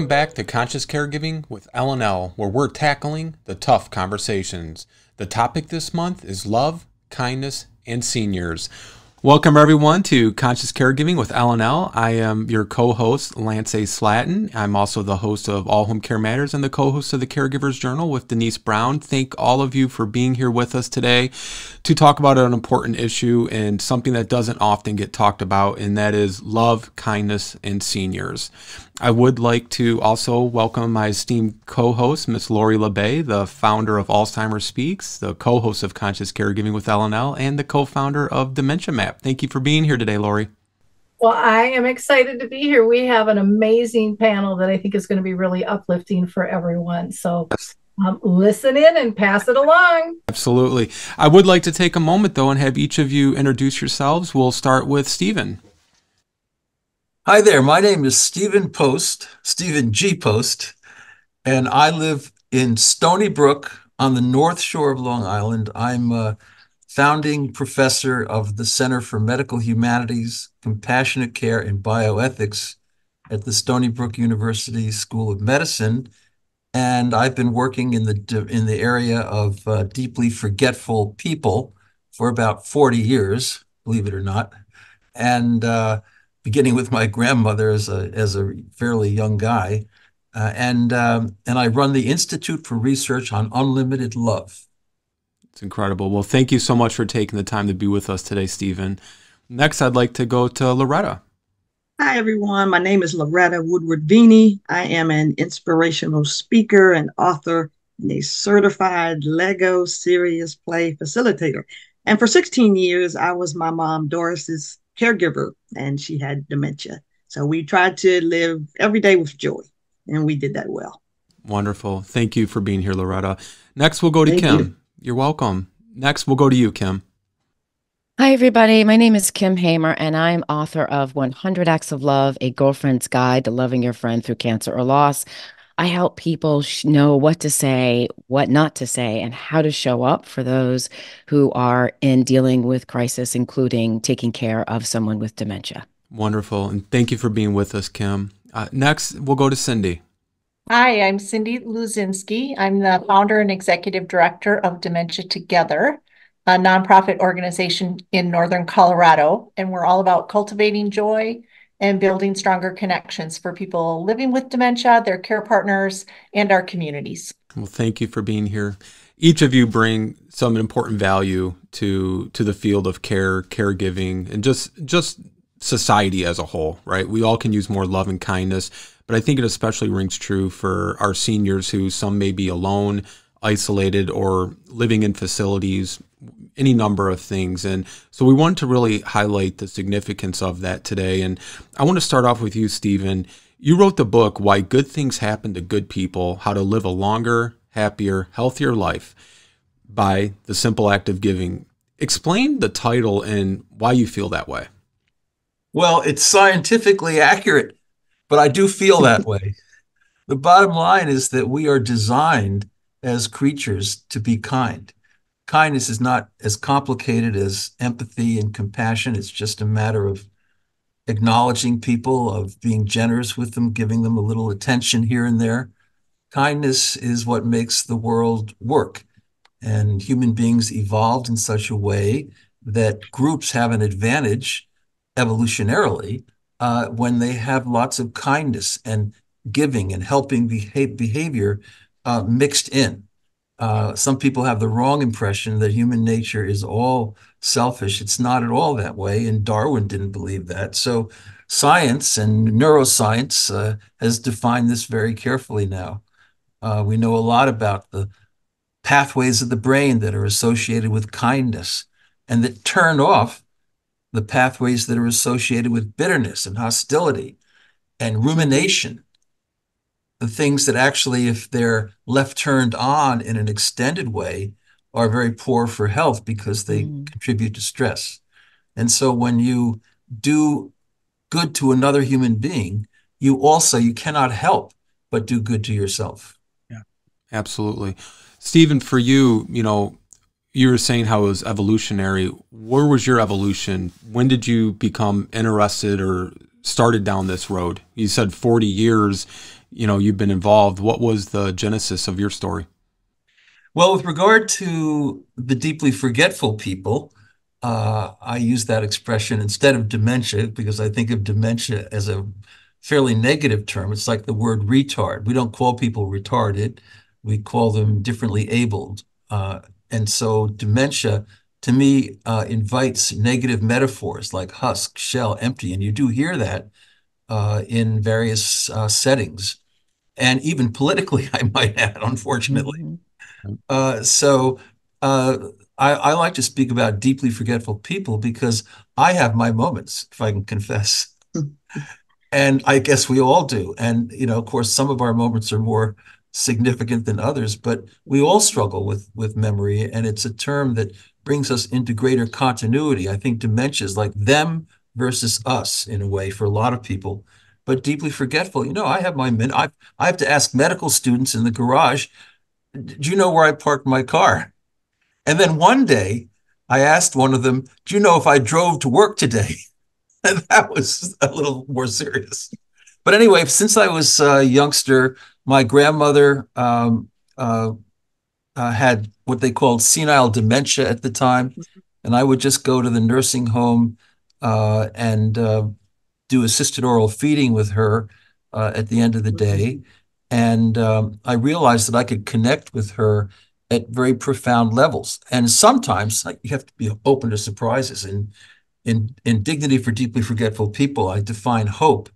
welcome back to Conscious Caregiving with L&L, where we're tackling the tough conversations. The topic this month is love, kindness, and seniors. Welcome everyone to Conscious Caregiving with L&L. I am your co-host Lance A. Slatton. I'm also the host of All Home Care Matters and the co-host of the Caregivers Journal with Denise Brown. Thank all of you for being here with us today to talk about an important issue and something that doesn't often get talked about, and that is love, kindness, and seniors. I would like to also welcome my esteemed co-host, Ms. Lori La Bey, the founder of Alzheimer's Speaks, the co-host of Conscious Caregiving with L&L, and the co-founder of Dementia Map. Thank you for being here today, Lori. Well, I am excited to be here. We have an amazing panel that I think is going to be really uplifting for everyone. So um, listen in and pass it along. Absolutely. I would like to take a moment, though, and have each of you introduce yourselves. We'll start with Stephen. Hi there. My name is Stephen Post, Stephen G. Post, and I live in Stony Brook on the north shore of Long Island. I'm a founding professor of the Center for Medical Humanities, Compassionate Care, and Bioethics at the Stony Brook University School of Medicine. And I've been working in the in the area of uh, deeply forgetful people for about 40 years, believe it or not. And uh, beginning with my grandmother as a as a fairly young guy, uh, and um, and I run the Institute for Research on Unlimited Love. It's incredible. Well, thank you so much for taking the time to be with us today, Stephen. Next, I'd like to go to Loretta. Hi, everyone. My name is Loretta Woodward Veney. I am an inspirational speaker and author and a certified Lego serious play facilitator. And for 16 years, I was my mom Doris's caregiver and she had dementia. So we tried to live every day with joy, and we did that well. Wonderful. Thank you for being here, Loretta. Next, we'll go to Thank Kim. You. You're welcome. Next, we'll go to you, Kim. Hi, everybody. My name is Kim Hamer, and I'm author of 100 Acts of Love, a girlfriend's guide to loving your friend through cancer or loss. I help people know what to say, what not to say, and how to show up for those who are in dealing with crisis, including taking care of someone with dementia. Wonderful. And thank you for being with us, Kim. Uh, next, we'll go to Cindy. Hi, I'm Cindy Luzinski. I'm the founder and executive director of Dementia Together, a nonprofit organization in Northern Colorado. And we're all about cultivating joy and building stronger connections for people living with dementia, their care partners, and our communities. Well, thank you for being here. Each of you bring some important value to to the field of care, caregiving, and just just society as a whole, right? We all can use more love and kindness, but I think it especially rings true for our seniors who some may be alone, isolated, or living in facilities any number of things. And so we want to really highlight the significance of that today. And I want to start off with you, Stephen. You wrote the book, Why Good Things Happen to Good People How to Live a Longer, Happier, Healthier Life by the Simple Act of Giving. Explain the title and why you feel that way. Well, it's scientifically accurate, but I do feel that way. The bottom line is that we are designed as creatures to be kind kindness is not as complicated as empathy and compassion. It's just a matter of acknowledging people, of being generous with them, giving them a little attention here and there. Kindness is what makes the world work. And human beings evolved in such a way that groups have an advantage evolutionarily uh, when they have lots of kindness and giving and helping beha- behavior uh, mixed in. Uh, some people have the wrong impression that human nature is all selfish. It's not at all that way, and Darwin didn't believe that. So, science and neuroscience uh, has defined this very carefully now. Uh, we know a lot about the pathways of the brain that are associated with kindness and that turn off the pathways that are associated with bitterness and hostility and rumination the things that actually, if they're left turned on in an extended way, are very poor for health because they mm. contribute to stress. And so when you do good to another human being, you also you cannot help but do good to yourself. Yeah. Absolutely. Stephen, for you, you know, you were saying how it was evolutionary. Where was your evolution? When did you become interested or started down this road? You said 40 years you know you've been involved. What was the genesis of your story? Well, with regard to the deeply forgetful people, uh, I use that expression instead of dementia because I think of dementia as a fairly negative term. It's like the word retard. We don't call people retarded, we call them differently abled. Uh, and so dementia to me uh, invites negative metaphors like husk, shell, empty. And you do hear that uh, in various uh, settings and even politically, I might add, unfortunately. Mm-hmm. Uh, so uh, I, I, like to speak about deeply forgetful people because I have my moments, if I can confess. and I guess we all do. And, you know, of course, some of our moments are more significant than others, but we all struggle with with memory, and it's a term that brings us into greater continuity. I think dementia is like them versus us in a way for a lot of people, but deeply forgetful. You know, I have my min. I I have to ask medical students in the garage, "Do you know where I parked my car?" And then one day, I asked one of them, "Do you know if I drove to work today?" And that was a little more serious. But anyway, since I was a youngster, my grandmother um, uh, uh, had what they called senile dementia at the time, and I would just go to the nursing home uh, and uh, do assisted oral feeding with her uh, at the end of the day. And um, I realized that I could connect with her at very profound levels. And sometimes like, you have to be open to surprises. And in, in Dignity for Deeply Forgetful People, I define hope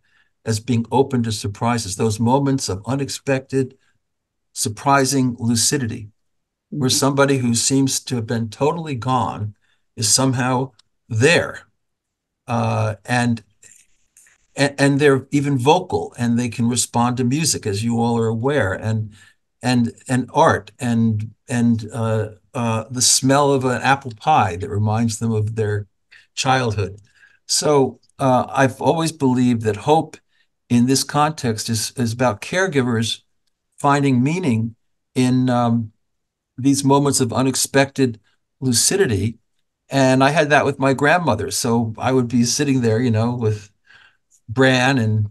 as being open to surprises, those moments of unexpected, surprising lucidity, where mm-hmm. somebody who seems to have been totally gone is somehow there. Uh, and, and and they're even vocal and they can respond to music as you all are aware and and and art and and uh, uh, the smell of an apple pie that reminds them of their childhood so uh, I've always believed that hope in this context is, is about caregivers finding meaning in um, these moments of unexpected lucidity. And I had that with my grandmother. So I would be sitting there, you know, with bran and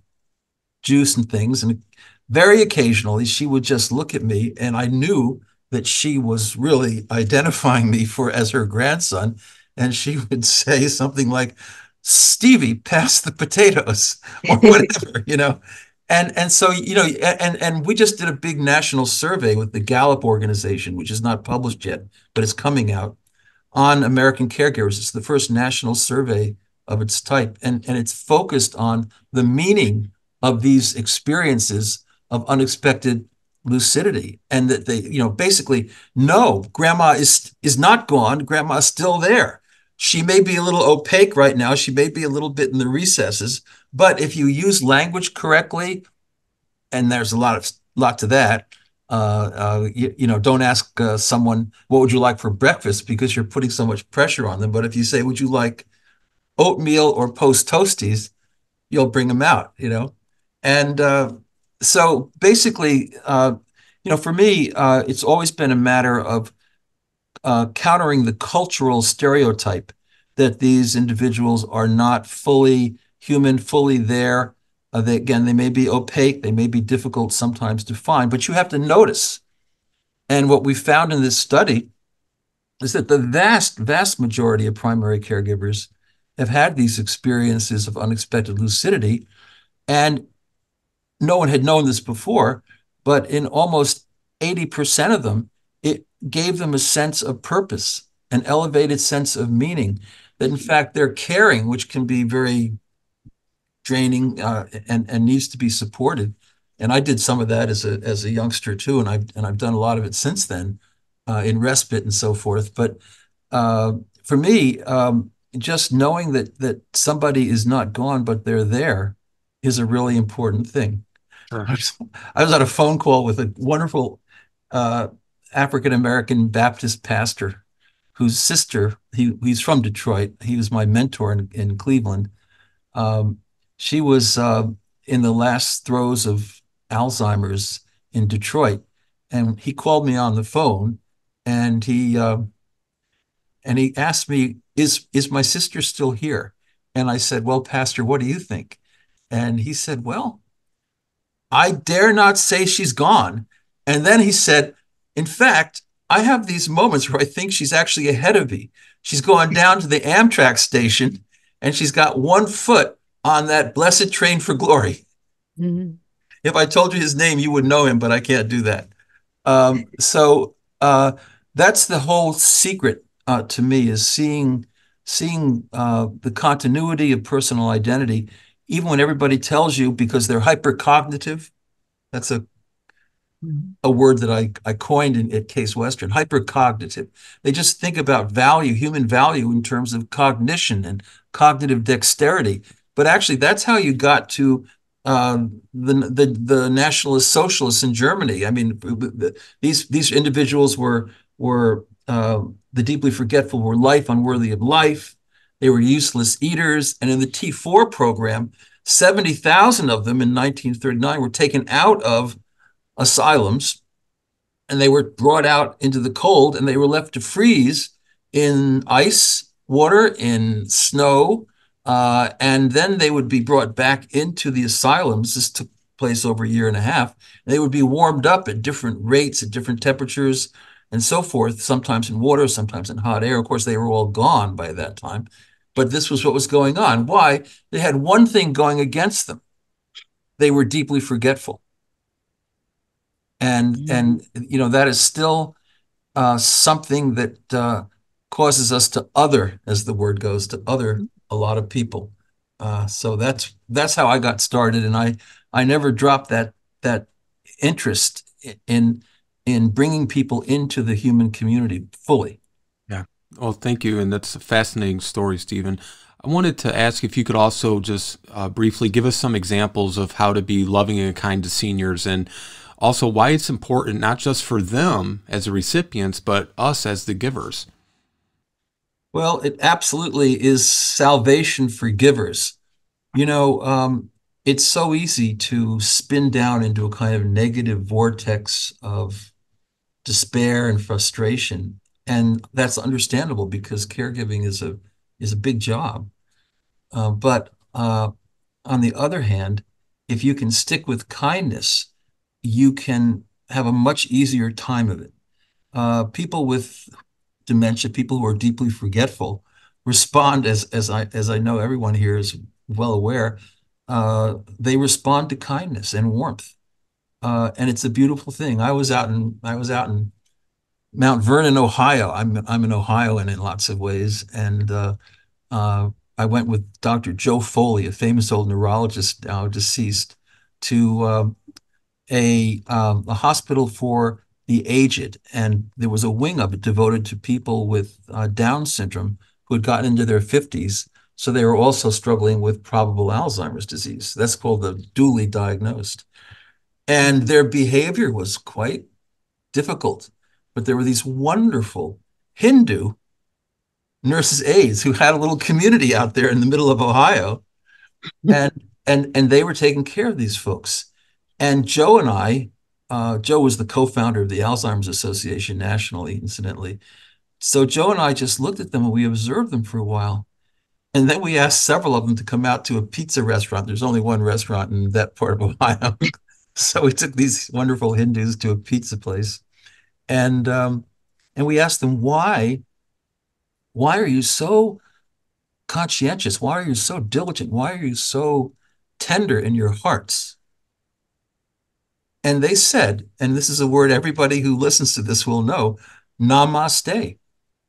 juice and things. And very occasionally she would just look at me and I knew that she was really identifying me for as her grandson. And she would say something like, Stevie, pass the potatoes or whatever, you know. And and so you know, and and we just did a big national survey with the Gallup organization, which is not published yet, but it's coming out on American caregivers. It's the first national survey of its type, and and it's focused on the meaning of these experiences of unexpected lucidity, and that they, you know, basically, no, grandma is is not gone. Grandma's still there she may be a little opaque right now. She may be a little bit in the recesses, but if you use language correctly, and there's a lot of lot to that, uh, uh, you, you, know, don't ask uh, someone what would you like for breakfast because you're putting so much pressure on them. But if you say, "Would you like oatmeal or Post Toasties?" you'll bring them out. You know, and uh, so basically, uh, you know, for me, uh, it's always been a matter of uh, countering the cultural stereotype that these individuals are not fully human, fully there. Uh, they, again, they may be opaque, they may be difficult sometimes to find, but you have to notice. And what we found in this study is that the vast, vast majority of primary caregivers have had these experiences of unexpected lucidity. And no one had known this before, but in almost 80% of them, it gave them a sense of purpose, an elevated sense of meaning. That in fact they're caring, which can be very draining uh, and and needs to be supported. And I did some of that as a as a youngster too, and I've and I've done a lot of it since then, uh, in respite and so forth. But uh, for me, um, just knowing that that somebody is not gone but they're there is a really important thing. Sure. I, was, I was on a phone call with a wonderful uh, African American Baptist pastor whose sister, he, he's from Detroit. He was my mentor in, in Cleveland. Um, she was uh, in the last throes of Alzheimer's in Detroit. And he called me on the phone and he uh, and he asked me, is, is my sister still here? And I said, well, Pastor, what do you think? And he said, well, I dare not say she's gone. And then he said, In fact, I have these moments where I think she's actually ahead of me. She's going down to the Amtrak station and she's got one foot on that blessed train for glory. Mm-hmm. If I told you his name, you would know him, but I can't do that. Um, so uh, that's the whole secret uh, to me is seeing seeing uh, the continuity of personal identity, even when everybody tells you because they're hypercognitive. That's a a word that I, I coined in, at Case Western, hypercognitive. They just think about value, human value, in terms of cognition and cognitive dexterity. But actually, that's how you got to um, the, the the nationalist socialists in Germany. I mean, these these individuals were were uh, the deeply forgetful were life unworthy of life. They were useless eaters, and in the T4 program, seventy thousand of them in 1939 were taken out of asylums, and they were brought out into the cold, and they were left to freeze in ice water, in snow, uh, and then they would be brought back into the asylums. This took place over a year and a half. They would be warmed up at different rates, at different temperatures, and so forth, sometimes in water, sometimes in hot air. Of course, they were all gone by that time. But this was what was going on. Why? They had one thing going against them. They were deeply forgetful. And, mm-hmm. and you know, that is still uh, something that uh, causes us to other, as the word goes, to other mm-hmm a lot of people. Uh, so that's that's how I got started, and I I never dropped that that interest in in bringing people into the human community fully. Yeah. Well, thank you, and that's a fascinating story, Stephen. I wanted to ask if you could also just uh, briefly give us some examples of how to be loving and kind to seniors, and also why it's important not just for them as the recipients, but us as the givers. Well, it absolutely is salvation for givers. You know, um, it's so easy to spin down into a kind of negative vortex of despair and frustration, and that's understandable because caregiving is a is a big job. Uh, but uh, on the other hand, if you can stick with kindness, you can have a much easier time of it. Uh, people with dementia, people who are deeply forgetful, respond as as I as I know everyone here is well aware. Uh, they respond to kindness and warmth, uh, and it's a beautiful thing. I was out in I was out in Mount Vernon, Ohio. I'm I'm in Ohio and in lots of ways, and uh, uh I went with Dr. Joe Foley, a famous old neurologist now deceased, to uh, a um, a hospital for the aged, and there was a wing of it devoted to people with uh, Down syndrome who had gotten into their 50s. So they were also struggling with probable Alzheimer's disease. That's called the dually diagnosed. And their behavior was quite difficult. But there were these wonderful Hindu nurses aides who had a little community out there in the middle of Ohio. And and and they were taking care of these folks. And Joe and I uh, Joe was the co-founder of the Alzheimer's Association nationally, incidentally. So Joe and I just looked at them and we observed them for a while. And then we asked several of them to come out to a pizza restaurant. There's only one restaurant in that part of Ohio. so we took these wonderful Hindus to a pizza place. And um, and we asked them why, why are you so conscientious? Why are you so diligent? Why are you so tender in your hearts? And they said, and this is a word everybody who listens to this will know, namaste,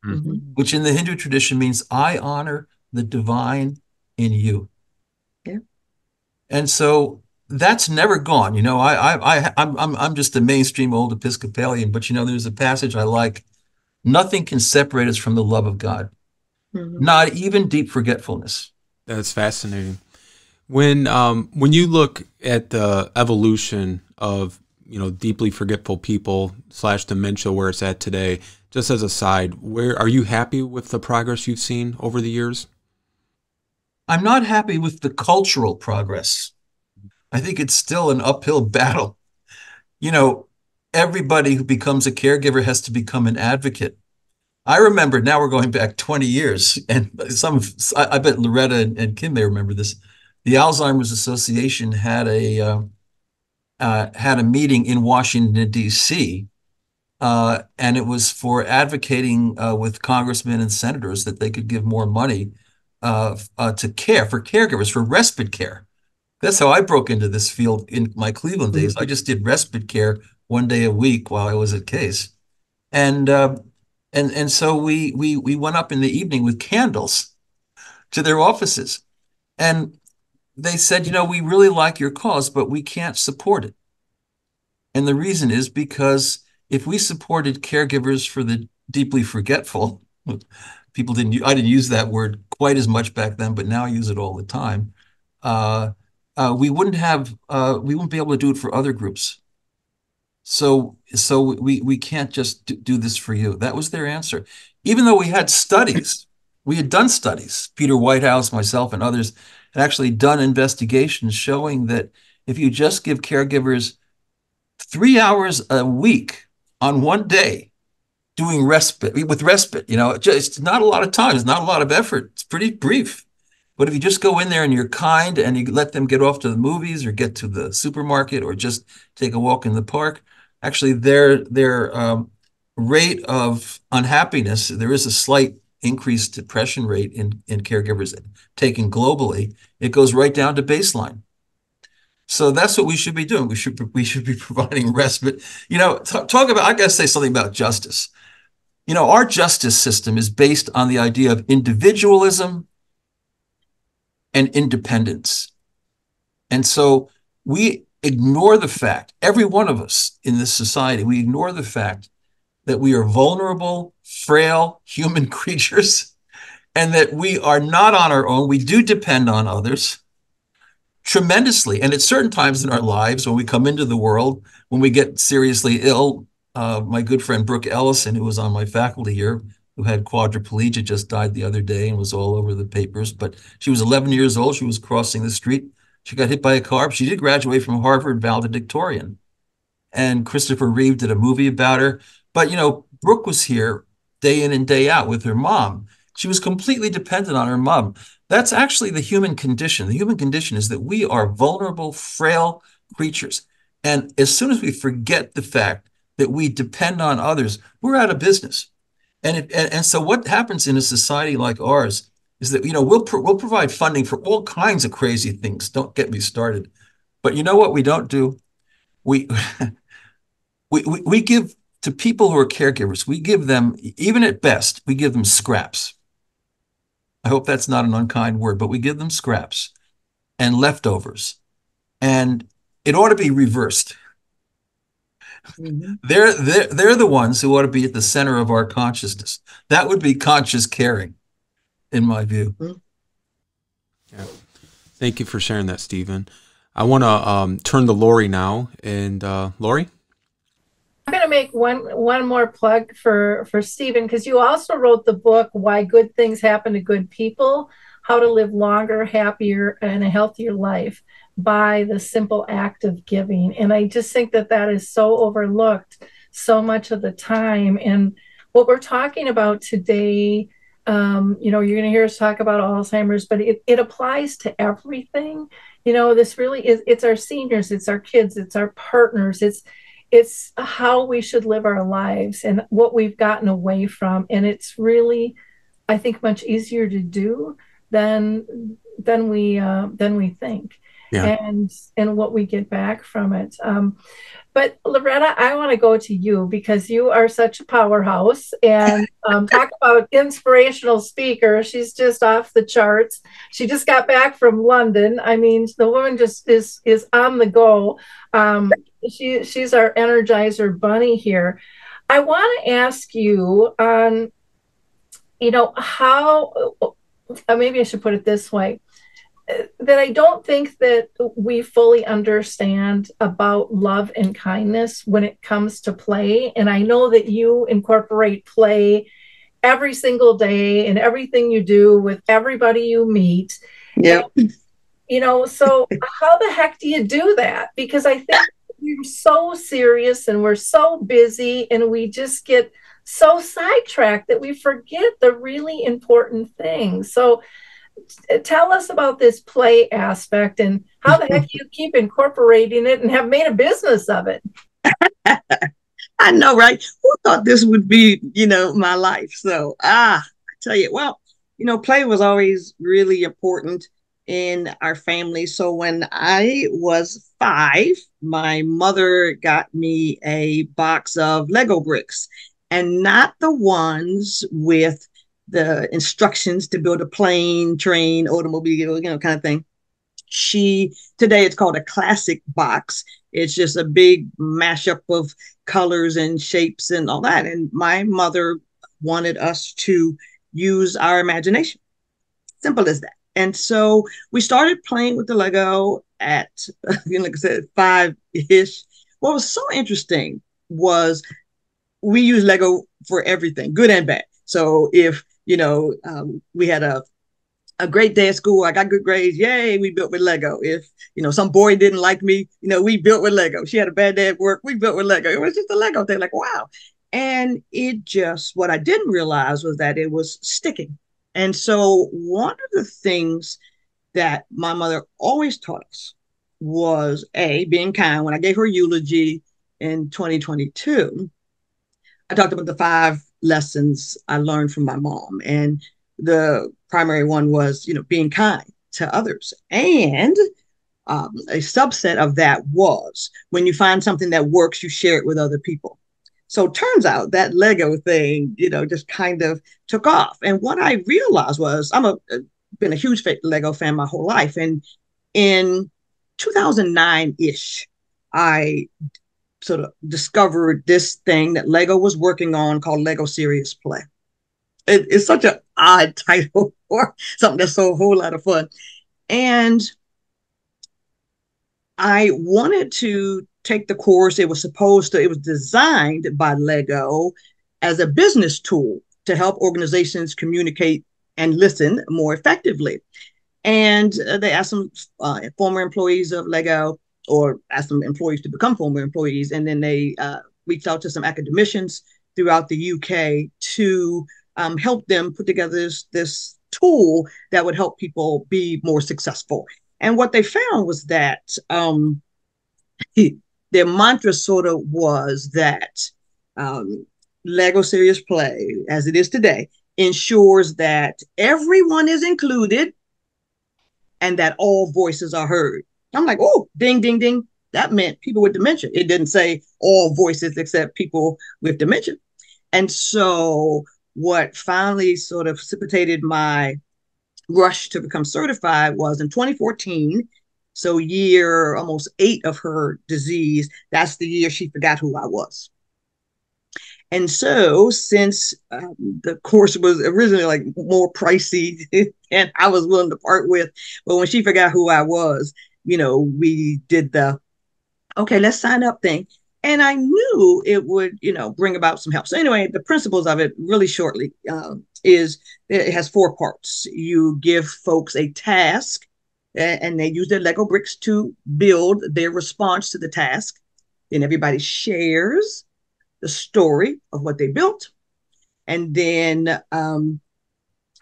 mm-hmm. which in the Hindu tradition means I honor the divine in you. Yeah. And so that's never gone. You know, I, I, I, I'm, I'm, I'm just a mainstream old Episcopalian, but you know, there's a passage I like. Nothing can separate us from the love of God, mm-hmm. not even deep forgetfulness. That's fascinating. When, um, when you look at the evolution of you know deeply forgetful people slash dementia where it's at today just as a side where are you happy with the progress you've seen over the years i'm not happy with the cultural progress i think it's still an uphill battle you know everybody who becomes a caregiver has to become an advocate i remember now we're going back 20 years and some i, bet loretta and, and kim may remember this the alzheimer's association had a uh, uh, had a meeting in Washington, D.C., uh, and it was for advocating uh, with congressmen and senators that they could give more money uh, uh, to care for caregivers for respite care. That's how I broke into this field in my Cleveland days. I just did respite care one day a week while I was at Case, and uh, and and so we we we went up in the evening with candles to their offices, and they said, you know, we really like your cause, but we can't support it. And the reason is because if we supported caregivers for the deeply forgetful, people didn't, I didn't use that word quite as much back then, but now I use it all the time. Uh, uh, we wouldn't have, uh, we wouldn't be able to do it for other groups. So, so we we can't just do this for you. That was their answer. Even though we had studies, we had done studies. Peter Whitehouse, myself, and others had actually done investigations showing that if you just give caregivers three hours a week on one day doing respite with respite, you know, it's not a lot of time. It's not a lot of effort. It's pretty brief. But if you just go in there and you're kind and you let them get off to the movies or get to the supermarket or just take a walk in the park, actually their their um, rate of unhappiness, there is a slight increased depression rate in, in caregivers taken globally, it goes right down to baseline. So that's what we should be doing. We should we should be providing respite. You know, talk about. I got to say something about justice. You know, our justice system is based on the idea of individualism and independence, and so we ignore the fact. Every one of us in this society, we ignore the fact that we are vulnerable, frail human creatures and that we are not on our own. We do depend on others tremendously. And at certain times in our lives, when we come into the world, when we get seriously ill, uh, my good friend Brooke Ellison, who was on my faculty here, who had quadriplegia, just died the other day and was all over the papers. But she was 11 years old. She was crossing the street. She got hit by a car. She did graduate from Harvard valedictorian. And Christopher Reeve did a movie about her. But, you know, Brooke was here day in and day out with her mom. She was completely dependent on her mom. That's actually the human condition. The human condition is that we are vulnerable, frail creatures. And as soon as we forget the fact that we depend on others, we're out of business. And, it, and, and so what happens in a society like ours is that, you know, we'll, pro we'll provide funding for all kinds of crazy things. Don't get me started. But you know what we don't do? We, we, we, we give to people who are caregivers, we give them, even at best, we give them scraps. I hope that's not an unkind word, but we give them scraps and leftovers. And it ought to be reversed. Mm-hmm. They're, they're, they're the ones who ought to be at the center of our consciousness. That would be conscious caring, in my view. Mm-hmm. Yeah. Thank you for sharing that, Stephen. I want to um, turn to Lori now. And uh, Lori? I'm going to make one one more plug for for Stephen because you also wrote the book "Why Good Things Happen to Good People: How to Live Longer, Happier, and a Healthier Life by the Simple Act of Giving." And I just think that that is so overlooked so much of the time. And what we're talking about today, um, you know, you're going to hear us talk about Alzheimer's, but it, it applies to everything. You know, this really is. It's our seniors, it's our kids, it's our partners, it's it's how we should live our lives and what we've gotten away from and it's really i think much easier to do than than we uh, than we think yeah. and and what we get back from it um, but loretta i want to go to you because you are such a powerhouse and um, talk about inspirational speaker she's just off the charts she just got back from london i mean the woman just is is on the go um, she she's our energizer bunny here. I want to ask you on, you know, how. Maybe I should put it this way that I don't think that we fully understand about love and kindness when it comes to play. And I know that you incorporate play every single day in everything you do with everybody you meet. Yeah. You know, so how the heck do you do that? Because I think we're so serious and we're so busy and we just get so sidetracked that we forget the really important things. So tell us about this play aspect and how the heck you keep incorporating it and have made a business of it. I know, right? Who thought this would be, you know, my life? So, ah, I tell you, well, you know, play was always really important in our family. So when I was five, my mother got me a box of Lego bricks and not the ones with the instructions to build a plane, train, automobile, you know, kind of thing. She today it's called a classic box. It's just a big mashup of colors and shapes and all that. And my mother wanted us to use our imagination. Simple as that. And so we started playing with the Lego at, you know, like I said, five ish. What was so interesting was we use Lego for everything, good and bad. So if you know um, we had a a great day at school, I got good grades, yay, we built with Lego. If you know some boy didn't like me, you know we built with Lego. She had a bad day at work, we built with Lego. It was just a Lego thing, like wow. And it just what I didn't realize was that it was sticking. And so one of the things that my mother always taught us was a being kind. When I gave her eulogy in 2022, I talked about the five lessons I learned from my mom. And the primary one was, you know, being kind to others. And um, a subset of that was when you find something that works, you share it with other people. So turns out that Lego thing, you know, just kind of took off. And what I realized was I'm a been a huge Lego fan my whole life. And in 2009 ish, I sort of discovered this thing that Lego was working on called Lego Serious Play. It, it's such an odd title for something that's so a whole lot of fun. And I wanted to take the course. It was supposed to, it was designed by Lego as a business tool to help organizations communicate and listen more effectively. And uh, they asked some uh, former employees of Lego or asked some employees to become former employees. And then they uh, reached out to some academicians throughout the UK to um, help them put together this, this tool that would help people be more successful. And what they found was that um, their mantra sort of was that um, Lego Serious Play, as it is today, ensures that everyone is included and that all voices are heard. I'm like, oh, ding, ding, ding. That meant people with dementia. It didn't say all voices except people with dementia. And so, what finally sort of precipitated my rush to become certified was in 2014. So, year almost eight of her disease, that's the year she forgot who I was. And so, since um, the course was originally like more pricey and I was willing to part with, but when she forgot who I was, you know, we did the okay, let's sign up thing. And I knew it would, you know, bring about some help. So anyway, the principles of it, really shortly, uh, is it has four parts. You give folks a task, and they use their Lego bricks to build their response to the task. Then everybody shares the story of what they built, and then um,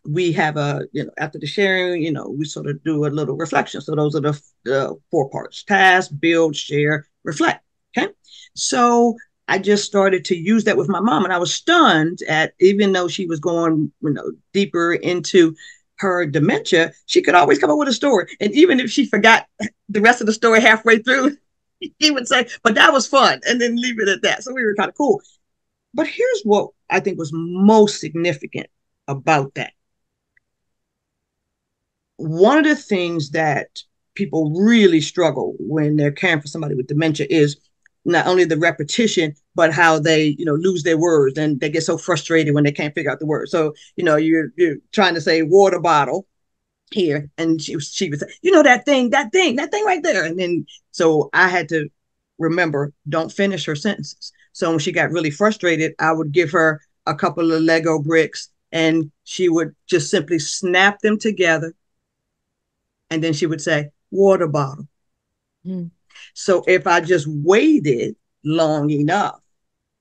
we have a you know after the sharing you know we sort of do a little reflection. So those are the, the four parts task build share reflect okay? So i just started to use that with my mom and i was stunned at even though she was going you know deeper into her dementia she could always come up with a story. And even if she forgot the rest of the story halfway through he would say but that was fun and then leave it at that. So we were kind of cool. But here's what i think was most significant about that one of the things that people really struggle when they're caring for somebody with dementia is not only the repetition, but how they, you know, lose their words and they get so frustrated when they can't figure out the words. So, you know, you're you're trying to say water bottle here, and she was she say, you know, that thing, that thing, that thing right there. And then so I had to remember, don't finish her sentences. So when she got really frustrated, I would give her a couple of Lego bricks and she would just simply snap them together and then she would say, water bottle. Mm. So if I just waited long enough,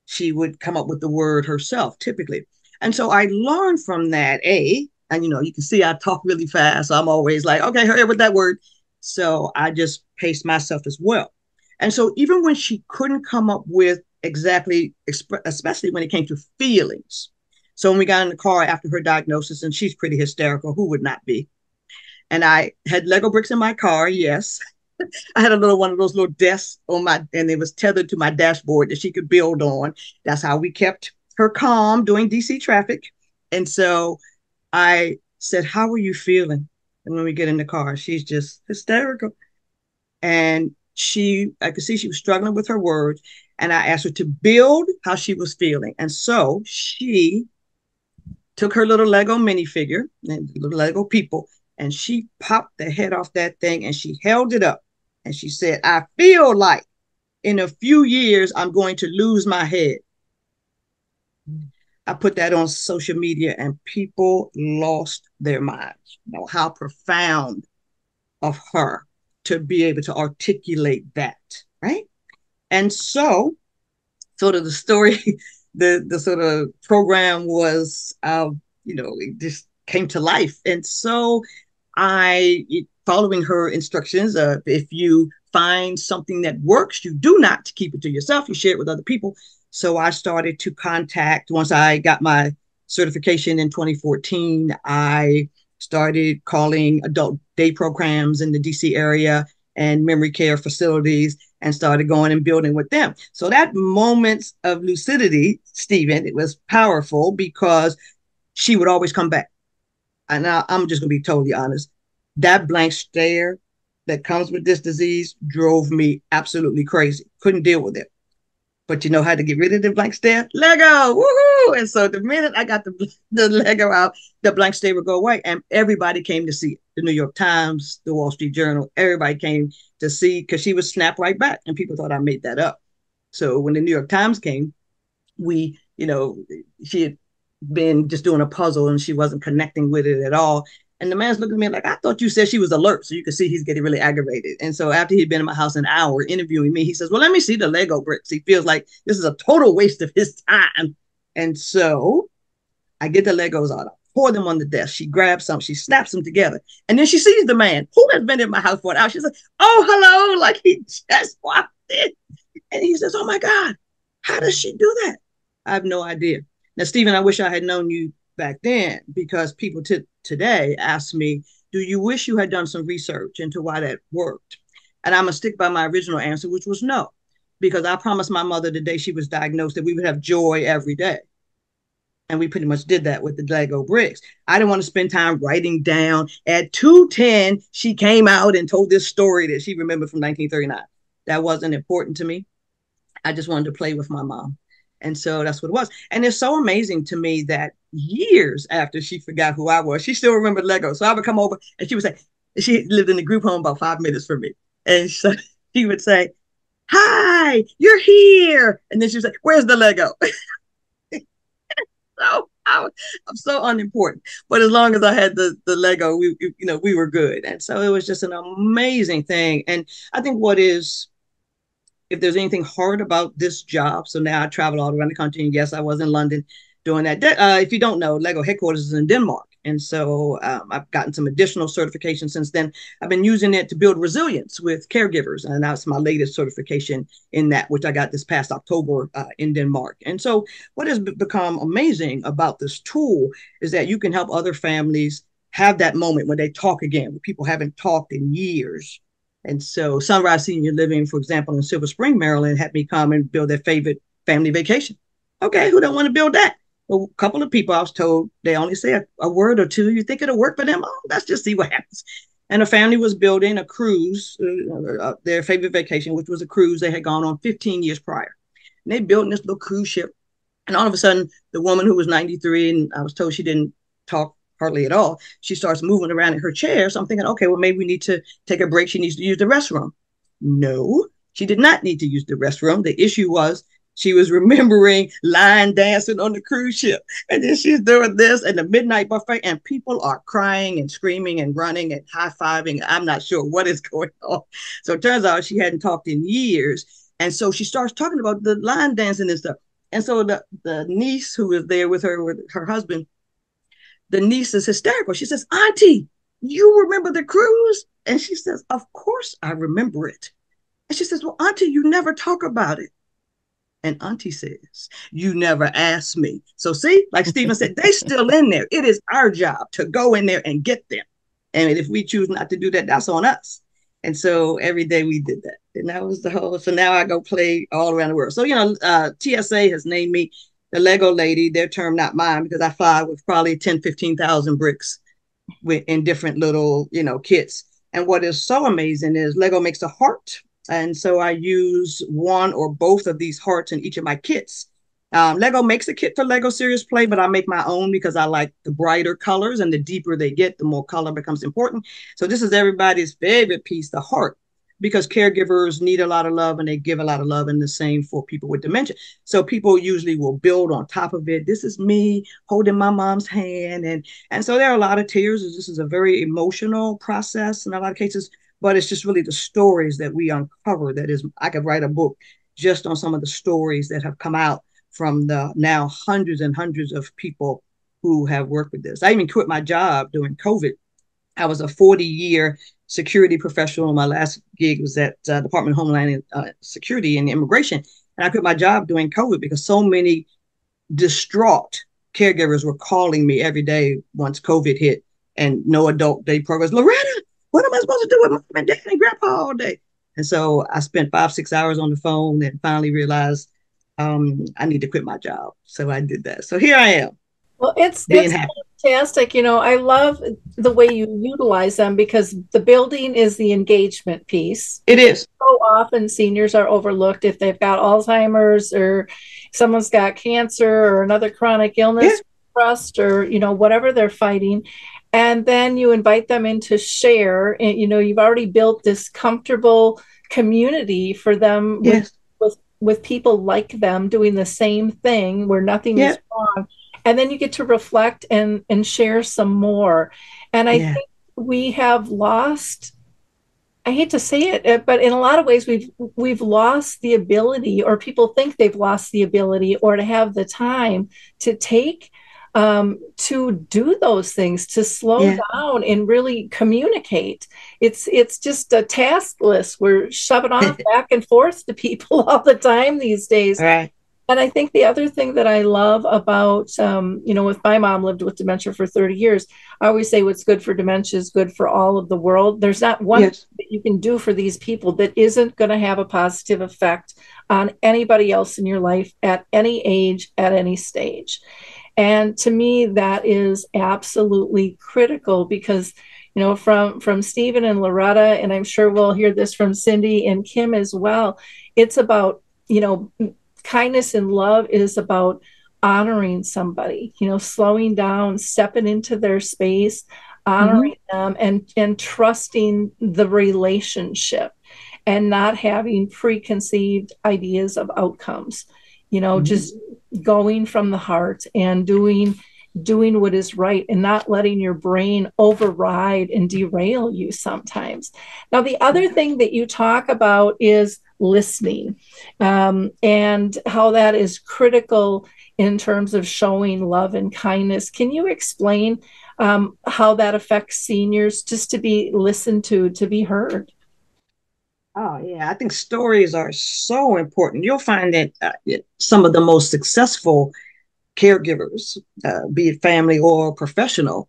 she would come up with the word herself typically. And so I learned from that A, And you know, you can see I talk really fast. So I'm always like, okay, hurry up with that word. So I just paced myself as well. And so even when she couldn't come up with exactly, especially when it came to feelings. So when we got in the car after her diagnosis, and she's pretty hysterical, who would not be? And I had Lego bricks in my car, yes. I had a little one of those little desks on my, and it was tethered to my dashboard that she could build on. That's how we kept her calm doing DC traffic. And so I said, How are you feeling? And when we get in the car, she's just hysterical. And she, I could see she was struggling with her words. And I asked her to build how she was feeling. And so she took her little Lego minifigure and little Lego people, and she popped the head off that thing and she held it up. And she said, I feel like in a few years, I'm going to lose my head. I put that on social media and people lost their minds. You know how profound of her to be able to articulate that, right? And so, sort of the story, the the sort of program was, uh, you know, it just came to life. And so, I following her instructions. Uh, if you find something that works, you do not keep it to yourself. You share it with other people. So I started to contact, once I got my certification in 2014, I started calling adult day programs in the DC area and memory care facilities and started going and building with them. So that moments of lucidity, Stephen, it was powerful because she would always come back. And I, I'm just to be totally honest. That blank stare that comes with this disease drove me absolutely crazy. Couldn't deal with it but you know how to get rid of the blank stare? Lego, woohoo! And so the minute I got the, the Lego out, the blank stare would go away. And everybody came to see it. The New York Times, the Wall Street Journal, everybody came to see because she would snap right back. And people thought I made that up. So when the New York Times came, we, you know, she had been just doing a puzzle and she wasn't connecting with it at all. And the man's looking at me like, I thought you said she was alert. So you can see he's getting really aggravated. And so after he'd been in my house an hour interviewing me, he says, Well, let me see the Lego bricks. He feels like this is a total waste of his time. And so I get the Legos out, I pour them on the desk. She grabs some, she snaps them together. And then she sees the man who has been in my house for an hour. She's like, Oh, hello. Like he just walked in. And he says, Oh my God, how does she do that? I have no idea. Now, Stephen, I wish I had known you back then because people t- today ask me, Do you wish you had done some research into why that worked? And I'm going to stick by my original answer, which was no, because I promised my mother the day she was diagnosed that we would have joy every day. And we pretty much did that with the Lego bricks. I didn't want to spend time writing down. At 210, she came out and told this story that she remembered from 1939. That wasn't important to me. I just wanted to play with my mom. And so that's what it was. And it's so amazing to me that years after she forgot who I was, she still remembered Lego. So I would come over and she would say, she lived in the group home about five minutes from me. And so she would say, Hi, you're here. And then she would say, Where's the Lego? so I, am so unimportant. But as long as I had the, the Lego, we you know, we were good. And so it was just an amazing thing. And I think what is if there's anything hard about this job, so now I travel all around the country, and yes, I was in London doing that. Uh, if you don't know, Lego headquarters is in Denmark. And so um, I've gotten some additional certification since then. I've been using it to build resilience with caregivers. And that's my latest certification in that, which I got this past October uh, in Denmark. And so what has become amazing about this tool is that you can help other families have that moment when they talk again, when people haven't talked in years and so Sunrise Senior Living, for example, in Silver Spring, Maryland, had me come and build their favorite family vacation. Okay, who don't want to build that? A couple of people I was told they only say a, a word or two. You think it'll work for them? Oh, let's just see what happens. And a family was building a cruise, uh, uh, their favorite vacation, which was a cruise they had gone on 15 years prior. And they built this little cruise ship. And all of a sudden, the woman who was 93, and I was told she didn't talk hardly at all. She starts moving around in her chair. So I'm thinking, okay, well, maybe we need to take a break. She needs to use the restroom. No, she did not need to use the restroom. The issue was she was remembering line dancing on the cruise ship. And then she's doing this and the midnight buffet, and people are crying and screaming and running and high fiving. I'm not sure what is going on. So it turns out she hadn't talked in years. And so she starts talking about the line dancing and stuff. And so the, the niece who was there with her, with her husband, the niece is hysterical. She says, Auntie, you remember the cruise? And she says, Of course I remember it. And she says, Well, Auntie, you never talk about it. And Auntie says, You never asked me. So, see, like Stephen said, they still in there. It is our job to go in there and get them. And if we choose not to do that, that's on us. And so every day we did that. And that was the whole. So now I go play all around the world. So, you know, uh, TSA has named me the Lego lady, their term, not mine, because I fly with probably 10, 15,000 bricks with, in different little, you know, kits. And what is so amazing is Lego makes a heart. And so I use one or both of these hearts in each of my kits. Um, Lego makes a kit for Lego Serious Play, but I make my own because I like the brighter colors and the deeper they get, the more color becomes important. So this is everybody's favorite piece, the heart, because caregivers need a lot of love and they give a lot of love and the same for people with dementia. So people usually will build on top of it. This is me holding my mom's hand. And, and so there are a lot of tears. This is a very emotional process in a lot of cases, but it's just really the stories that we uncover that is, I could write a book just on some of the stories that have come out from the now hundreds and hundreds of people who have worked with this. I even quit my job during COVID. I was a 40 year security professional. My last gig was at uh, Department of Homeland uh, Security and Immigration. And I quit my job during COVID because so many distraught caregivers were calling me every day once COVID hit and no adult day programs. Loretta, what am I supposed to do with mom and dad and grandpa all day? And so I spent five, six hours on the phone and finally realized um, I need to quit my job. So I did that. So here I am. Well, it's, it's fantastic. You know, I love the way you utilize them because the building is the engagement piece. It is. So often seniors are overlooked if they've got Alzheimer's or someone's got cancer or another chronic illness, yeah. trust, or, you know, whatever they're fighting. And then you invite them in to share. And, you know, you've already built this comfortable community for them yes. with with people like them doing the same thing where nothing yeah. is wrong and then you get to reflect and and share some more and i yeah. think we have lost i hate to say it uh, but in a lot of ways we've we've lost the ability or people think they've lost the ability or to have the time to take um, to do those things, to slow yeah. down and really communicate. It's it's just a task list. We're shoving off back and forth to people all the time these days. Right. And I think the other thing that I love about, um, you know, with my mom lived with dementia for 30 years, I always say what's good for dementia is good for all of the world. There's not one yes. that you can do for these people that isn't going to have a positive effect on anybody else in your life at any age, at any stage. And to me, that is absolutely critical because you know from from stephen and loretta and i'm sure we'll hear this from cindy and kim as well it's about you know kindness and love is about honoring somebody you know slowing down stepping into their space honoring mm-hmm. them and and trusting the relationship and not having preconceived ideas of outcomes you know mm-hmm. just going from the heart and doing doing what is right and not letting your brain override and derail you sometimes. Now, the other thing that you talk about is listening um, and how that is critical in terms of showing love and kindness. Can you explain um, how that affects seniors just to be listened to, to be heard? Oh, yeah. I think stories are so important. You'll find that uh, some of the most successful caregivers, uh, be it family or professional,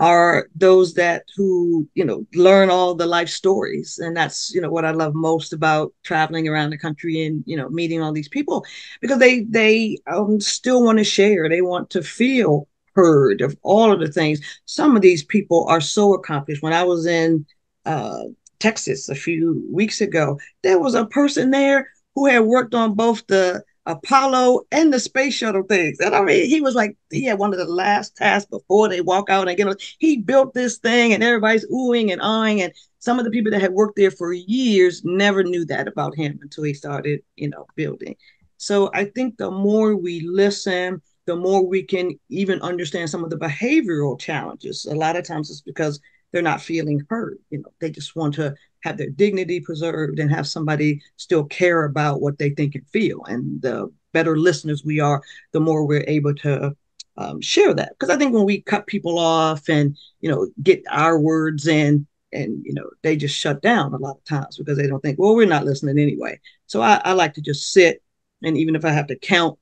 are those that who you know learn all the life stories. And that's you know what i love most about traveling around the country and you know meeting all these people because they they um, still want to share. They want to feel heard of all of the things. Some of these people are so accomplished. When i was in uh, Texas a few weeks ago, there was a person there who had worked on both the Apollo and the space shuttle things. And I mean, he was like, he had one of the last tasks before they walk out and get on. He built this thing and everybody's oohing and awing. And some of the people that had worked there for years never knew that about him until he started, you know, building. So I think the more we listen, the more we can even understand some of the behavioral challenges. A lot of times it's because they're not feeling heard. You know, they just want to have their dignity preserved and have somebody still care about what they think and feel. And the better listeners we are, the more we're able to um, share that because I think when we cut people off and you know get our words in and you know they just shut down a lot of times because they don't think well we're not listening anyway. So I, I like to just sit and even if I have to count,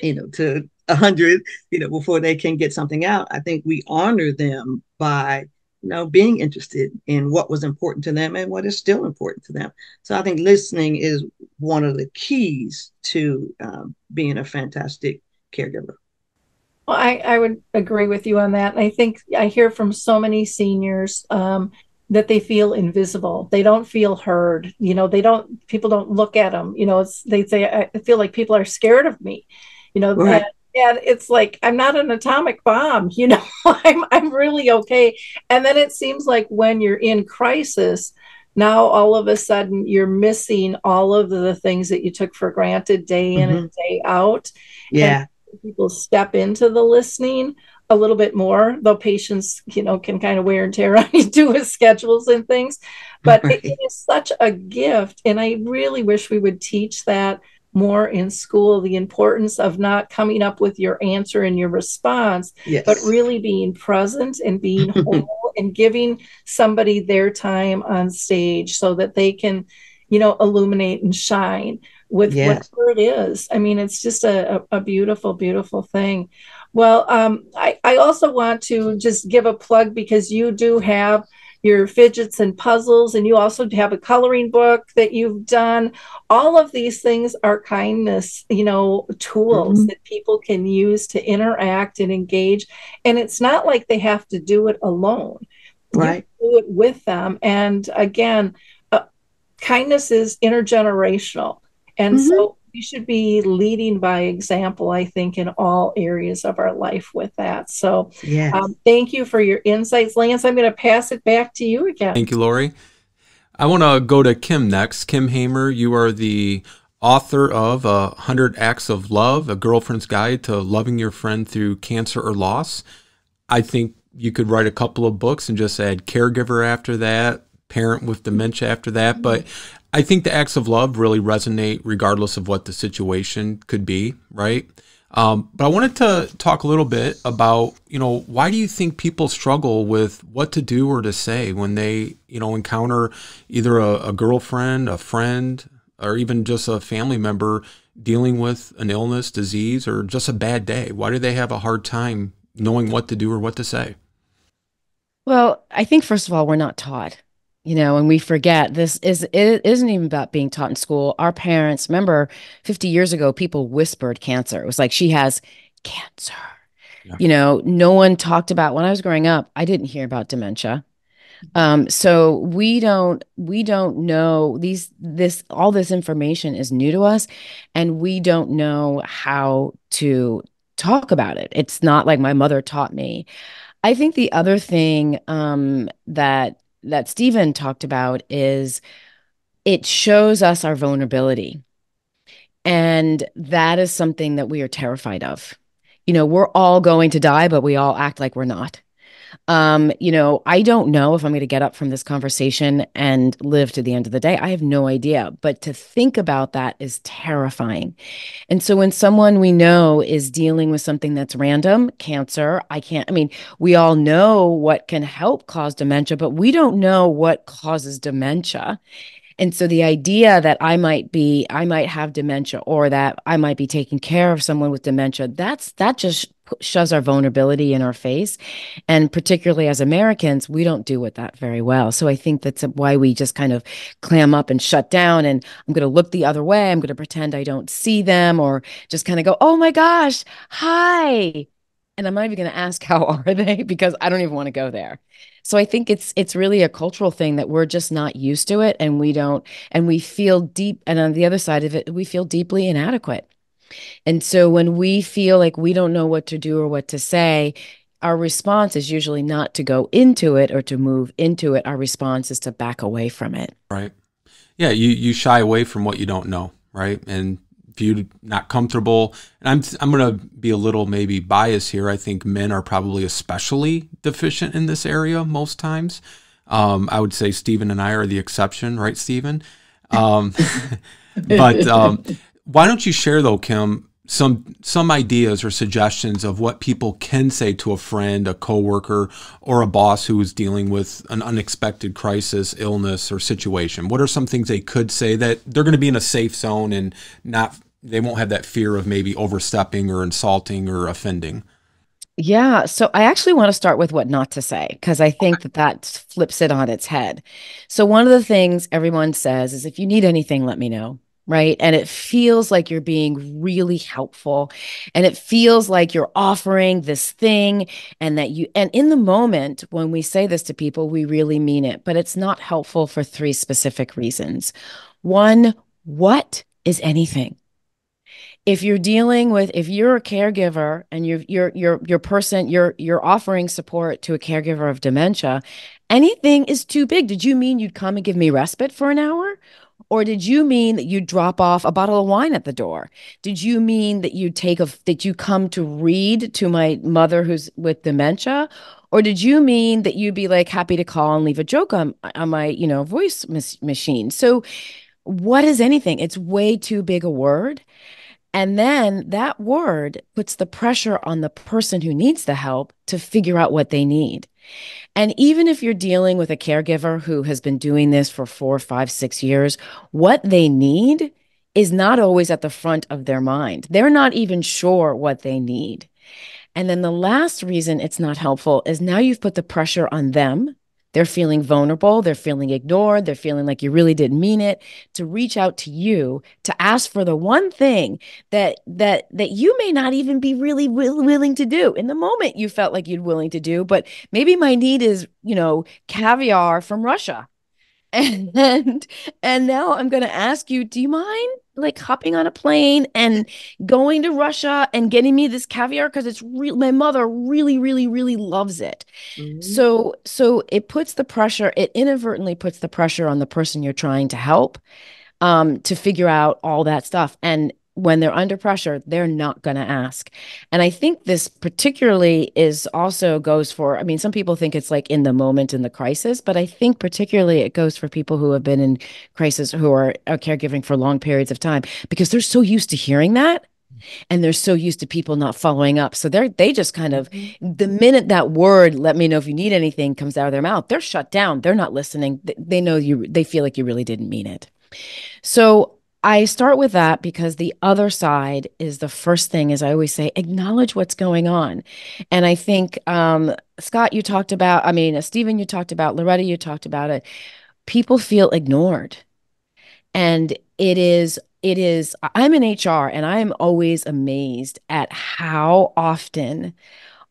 you know, to a hundred, you know, before they can get something out, I think we honor them by you know being interested in what was important to them and what is still important to them. So I think listening is one of the keys to um, being a fantastic caregiver. Well, I, I would agree with you on that. I think I hear from so many seniors um, that they feel invisible. They don't feel heard. You know, they don't, people don't look at them. You know, it's, they say, I feel like people are scared of me. You know, right. and, and it's like, I'm not an atomic bomb. You know, I'm, I'm really okay. And then it seems like when you're in crisis, now all of a sudden you're missing all of the things that you took for granted day in mm-hmm. and day out. Yeah. And people step into the listening a little bit more, though patients, you know, can kind of wear and tear on you too with schedules and things. But right. it is such a gift. And I really wish we would teach that more in school the importance of not coming up with your answer and your response, yes. but really being present and being whole and giving somebody their time on stage so that they can, you know, illuminate and shine with yes. whatever it is. I mean, it's just a, a, a beautiful, beautiful thing. Well, um, I, I also want to just give a plug because you do have your fidgets and puzzles, and you also have a coloring book that you've done. All of these things are kindness, you know, tools mm-hmm. that people can use to interact and engage. And it's not like they have to do it alone. Right. Do it with them. And again, uh, kindness is intergenerational. And mm-hmm. so we should be leading by example, I think, in all areas of our life with that. So, yes. um, thank you for your insights. Lance, I'm going to pass it back to you again. Thank you, Lori. I want to go to Kim next. Kim Hamer, you are the author of uh, 100 Acts of Love, A Girlfriend's Guide to Loving Your Friend Through Cancer or Loss. I think you could write a couple of books and just add caregiver after that, parent with dementia after that. But I think the acts of love really resonate regardless of what the situation could be, right? Um, but I wanted to talk a little bit about, you know, why do you think people struggle with what to do or to say when they, you know, encounter either a, a girlfriend, a friend, or even just a family member dealing with an illness, disease, or just a bad day? Why do they have a hard time knowing what to do or what to say? Well, I think first of all, we're not taught you know and we forget this is it isn't even about being taught in school. Our parents remember 50 years ago people whispered cancer. It was like she has cancer. Yeah. you know no one talked about when i was growing up i didn't hear about dementia. Um so we don't we don't know these this all this information is new to us and we don't know how to talk about it. It's not like my mother taught me. I think the other thing um that that Stephen talked about is it shows us our vulnerability. And that is something that we are terrified of. You know, we're all going to die, but we all act like we're not. Um, you know, I don't know if I'm going to get up from this conversation and live to the end of the day. I have no idea. But to think about that is terrifying. And so when someone we know is dealing with something that's random, cancer, I can't, I mean, we all know what can help cause dementia, but we don't know what causes dementia. And so the idea that I might be, I might have dementia or that I might be taking care of someone with dementia, that's, that just shoves our vulnerability in our face. And particularly as Americans, we don't do with that very well. So I think that's why we just kind of clam up and shut down. And I'm going to look the other way. I'm going to pretend I don't see them or just kind of go, oh my gosh, hi. And I'm not even going to ask how are they because I don't even want to go there. So I think it's it's really a cultural thing that we're just not used to it and we don't and we feel deep and on the other side of it we feel deeply inadequate. And so when we feel like we don't know what to do or what to say, our response is usually not to go into it or to move into it. Our response is to back away from it. Right. Yeah, you you shy away from what you don't know, right? And if you're not comfortable, and I'm I'm going to be a little maybe biased here. I think men are probably especially deficient in this area most times. Um, I would say Stephen and I are the exception, right, Stephen? Um, but um, why don't you share though, Kim? some some ideas or suggestions of what people can say to a friend, a coworker, or a boss who is dealing with an unexpected crisis, illness, or situation? What are some things they could say that they're going to be in a safe zone and not they won't have that fear of maybe overstepping or insulting or offending? Yeah, so I actually want to start with what not to say because I think that that flips it on its head. So one of the things everyone says is if you need anything, let me know right? And it feels like you're being really helpful and it feels like you're offering this thing and that you, and in the moment when we say this to people, we really mean it, but it's not helpful for three specific reasons. One, what is anything? if you're dealing with if you're a caregiver and you're you're you're your person you're you're offering support to a caregiver of dementia anything is too big did you mean you'd come and give me respite for an hour or did you mean that you drop off a bottle of wine at the door? Did you mean that you take a that you come to read to my mother who's with dementia? Or did you mean that you'd be like happy to call and leave a joke on, on my, you know, voice machine? So what is anything? It's way too big a word. And then that word puts the pressure on the person who needs the help to figure out what they need. And even if you're dealing with a caregiver who has been doing this for four, five, six years, what they need is not always at the front of their mind. They're not even sure what they need. And then the last reason it's not helpful is now you've put the pressure on them they're feeling vulnerable, they're feeling ignored, they're feeling like you really didn't mean it to reach out to you to ask for the one thing that that that you may not even be really will, willing to do. In the moment you felt like you'd willing to do, but maybe my need is, you know, caviar from Russia. And and now I'm going to ask you, do you mind like hopping on a plane and going to Russia and getting me this caviar because it's real my mother really really really loves it. Mm-hmm. So so it puts the pressure it inadvertently puts the pressure on the person you're trying to help um to figure out all that stuff and when they're under pressure, they're not going to ask. And I think this particularly is also goes for, I mean, some people think it's like in the moment in the crisis, but I think particularly it goes for people who have been in crisis who are, are caregiving for long periods of time because they're so used to hearing that and they're so used to people not following up so they're they just kind of mm-hmm. the minute that word let me know if you need anything comes out of their mouth they're shut down they're not listening they know you they feel like you really didn't mean it so I start with that because the other side is the first thing, as I always say, acknowledge what's going on. And I think, um, Scott, you talked about, I mean, Stephen, you talked about, Loretta, you talked about it. People feel ignored. And it is, it is, I'm in HR and I'm always amazed at how often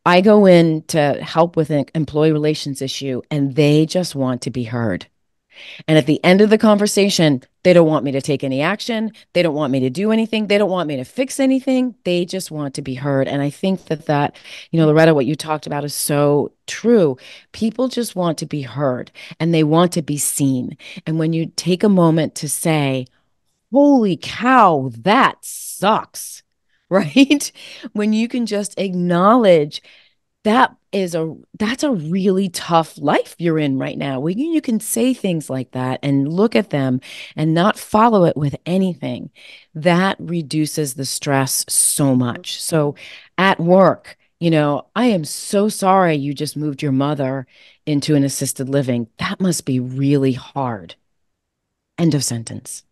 I go in to help with an employee relations issue and they just want to be heard. And at the end of the conversation, they don't want me to take any action. They don't want me to do anything. They don't want me to fix anything. They just want to be heard. And I think that that, you know, Loretta, what you talked about is so true. People just want to be heard and they want to be seen. And when you take a moment to say, holy cow, that sucks, right? when you can just acknowledge that is a that's a really tough life you're in right now when you can say things like that and look at them and not follow it with anything. That reduces the stress so much. So at work you know i am so sorry you just moved your mother into an assisted living. That must be really hard. End of sentence.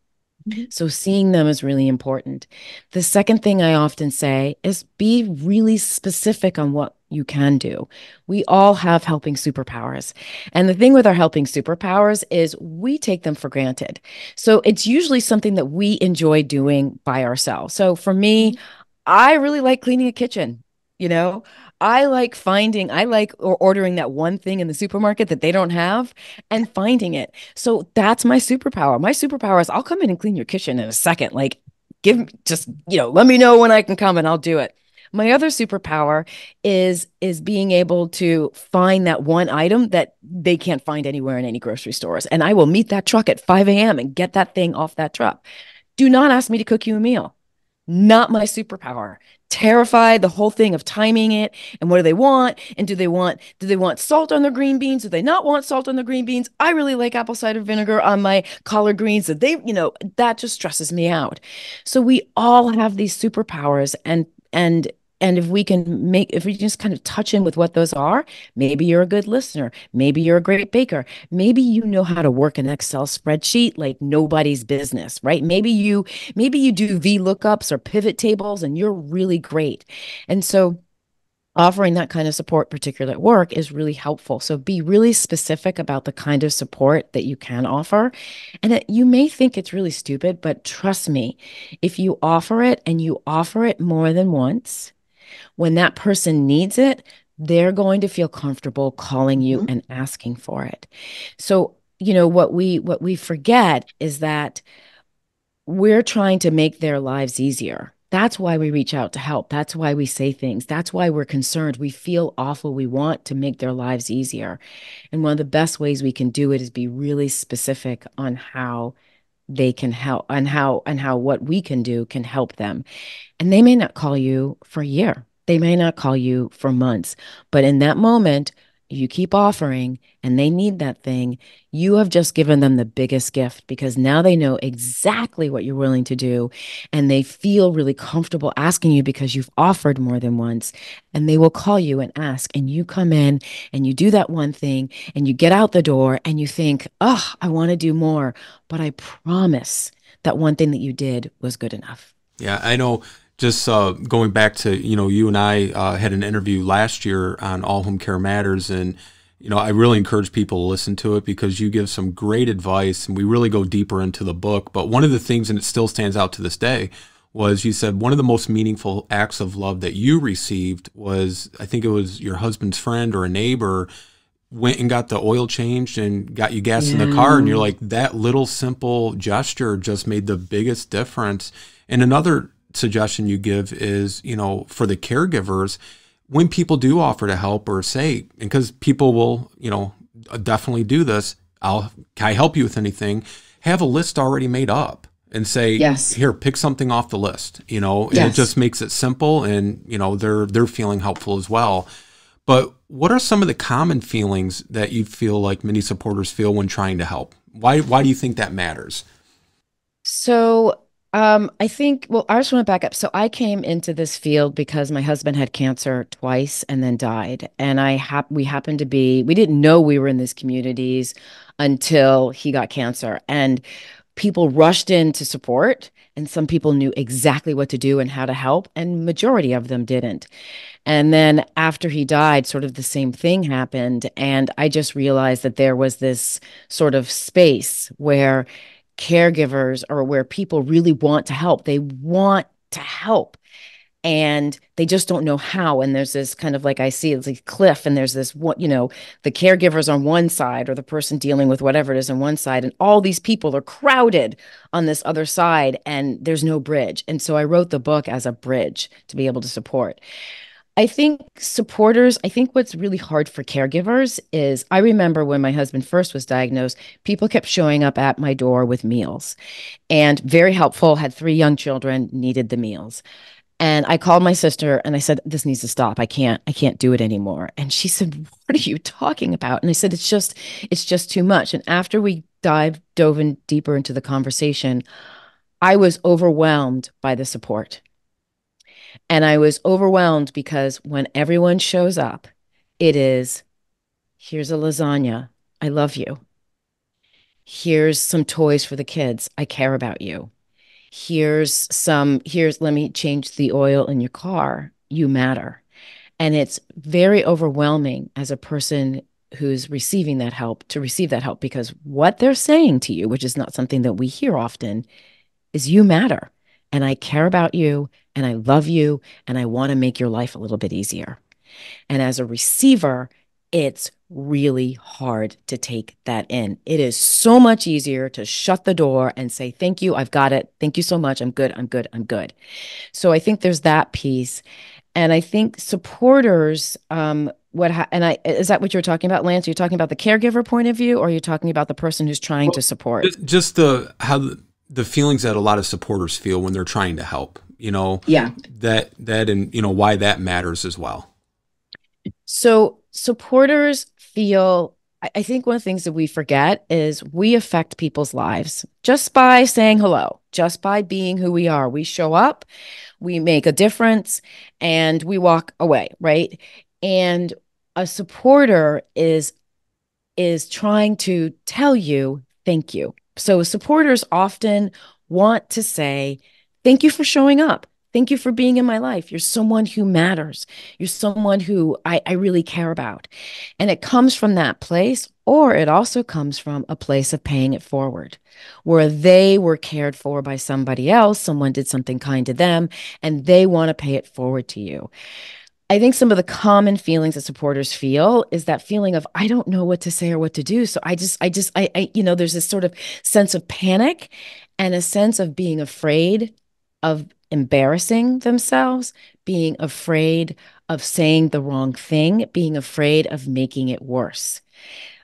So seeing them is really important. The second thing I often say is be really specific on what you can do. We all have helping superpowers. And the thing with our helping superpowers is we take them for granted. So it's usually something that we enjoy doing by ourselves. So for me, mm-hmm. I really like cleaning a kitchen. You know, I like finding, I like or ordering that one thing in the supermarket that they don't have and finding it. So that's my superpower. My superpower is I'll come in and clean your kitchen in a second. Like, give me just, you know, let me know when I can come and I'll do it. My other superpower is is being able to find that one item that they can't find anywhere in any grocery stores. And I will meet that truck at 5 a.m. and get that thing off that truck. Do not ask me to cook you a meal not my superpower terrified the whole thing of timing it and what do they want and do they want do they want salt on their green beans do they not want salt on their green beans? I really like apple cider vinegar on my collard greens that they you know that just stresses me out. So we all have these superpowers and and and if we can make if we just kind of touch in with what those are maybe you're a good listener maybe you're a great baker maybe you know how to work an excel spreadsheet like nobody's business right? Maybe you maybe you do vlookups or pivot tables and you're really great. And so offering that kind of support particularly at work is really helpful. So be really specific about the kind of support that you can offer. And it, you may think it's really stupid but trust me if you offer it and you offer it more than once when that person needs it, they're going to feel comfortable calling you mm-hmm. and asking for it. So, you know, what we what we forget is that we're trying to make their lives easier. That's why we reach out to help. That's why we say things. That's why we're concerned. We feel awful. We want to make their lives easier. And one of the best ways we can do it is be really specific on how they can help and how and how what we can do can help them. And they may not call you for a year. They may not call you for months, but in that moment, you keep offering and they need that thing, you have just given them the biggest gift because now they know exactly what you're willing to do and they feel really comfortable asking you because you've offered more than once and they will call you and ask and you come in and you do that one thing and you get out the door and you think, "Oh, I want to do more." But I promise that one thing that you did was good enough. Yeah, I know just uh, going back to you know you and I uh, had an interview last year on All Home Care Matters, and you know I really encourage people to listen to it because you give some great advice, and we really go deeper into the book. But one of the things, and it still stands out to this day, was you said one of the most meaningful acts of love that you received was I think it was your husband's friend or a neighbor went and got the oil changed and got you gas yeah. in the car and you're like that little simple gesture just made the biggest difference and another suggestion you give is, you know, for the caregivers, when people do offer to help or say, and because people will, you know, definitely do this, I'll, can I help you with anything? Have a list already made up and say, yes. here, pick something off the list, you know, and yes. it just makes it simple and, you know, they're, they're feeling helpful as well. But what are some of the common feelings that you feel like many supporters feel when trying to help? Why, why do you think that matters? So um, I think, well, I just want to back up. So I came into this field because my husband had cancer twice and then died. And I hap- we happened to be, we didn't know we were in these communities until he got cancer. And people rushed in to support and some people knew exactly what to do and how to help and majority of them didn't and then after he died sort of the same thing happened and i just realized that there was this sort of space where caregivers or where people really want to help. They want to help and they just don't know how. And there's this kind of like I see it's like cliff, and there's this what you know, the caregivers on one side or the person dealing with whatever it is on one side, and all these people are crowded on this other side, and there's no bridge. And so I wrote the book as a bridge to be able to support. I think supporters, I think what's really hard for caregivers is I remember when my husband first was diagnosed, people kept showing up at my door with meals and very helpful, had three young children, needed the meals. And I called my sister and I said, This needs to stop. I can't, I can't do it anymore. And she said, What are you talking about? And I said, It's just, it's just too much. And after we dive dove in deeper into the conversation, I was overwhelmed by the support and I was overwhelmed because when everyone shows up, it is here's a lasagna. I love you. Here's some toys for the kids. I care about you. Here's some, here's, let me change the oil in your car. You matter. And it's very overwhelming as a person who's receiving that help to receive that help because what they're saying to you, which is not something that we hear often, is you matter and I care about you and I love you and I want to make your life a little bit easier. And as a receiver, it's really hard to take that in. It is so much easier to shut the door and say, Thank you, I've got it. Thank you so much. I'm good. I'm good. I'm good. So I think there's that piece. And I think supporters, um, what ha- and I is that what you're talking about, Lance? Are you talking about the caregiver point of view, or are you talking about the person who's trying well, to support? Just the how the, the feelings that a lot of supporters feel when they're trying to help you know, Yeah. that that and you know why that matters as well. So supporters feel, I I think one of the things that we forget is we affect people's lives just by saying hello, just by being who we are. We show up, we make a difference, and we walk away, right? And a supporter is is trying to tell you thank you. So supporters often want to say, thank you for showing up. Thank you for being in my life. You're someone who matters. You're someone who I, I really care about. And it comes from that place, or it also comes from a place of paying it forward, where they were cared for by somebody else, someone did something kind to them, and they want to pay it forward to you. I think some of the common feelings that supporters feel is that feeling of I don't know what to say or what to do. So I just, I just, I, I, you know, there's this sort of sense of panic and a sense of being afraid of embarrassing themselves, being afraid of saying the wrong thing, being afraid of making it worse.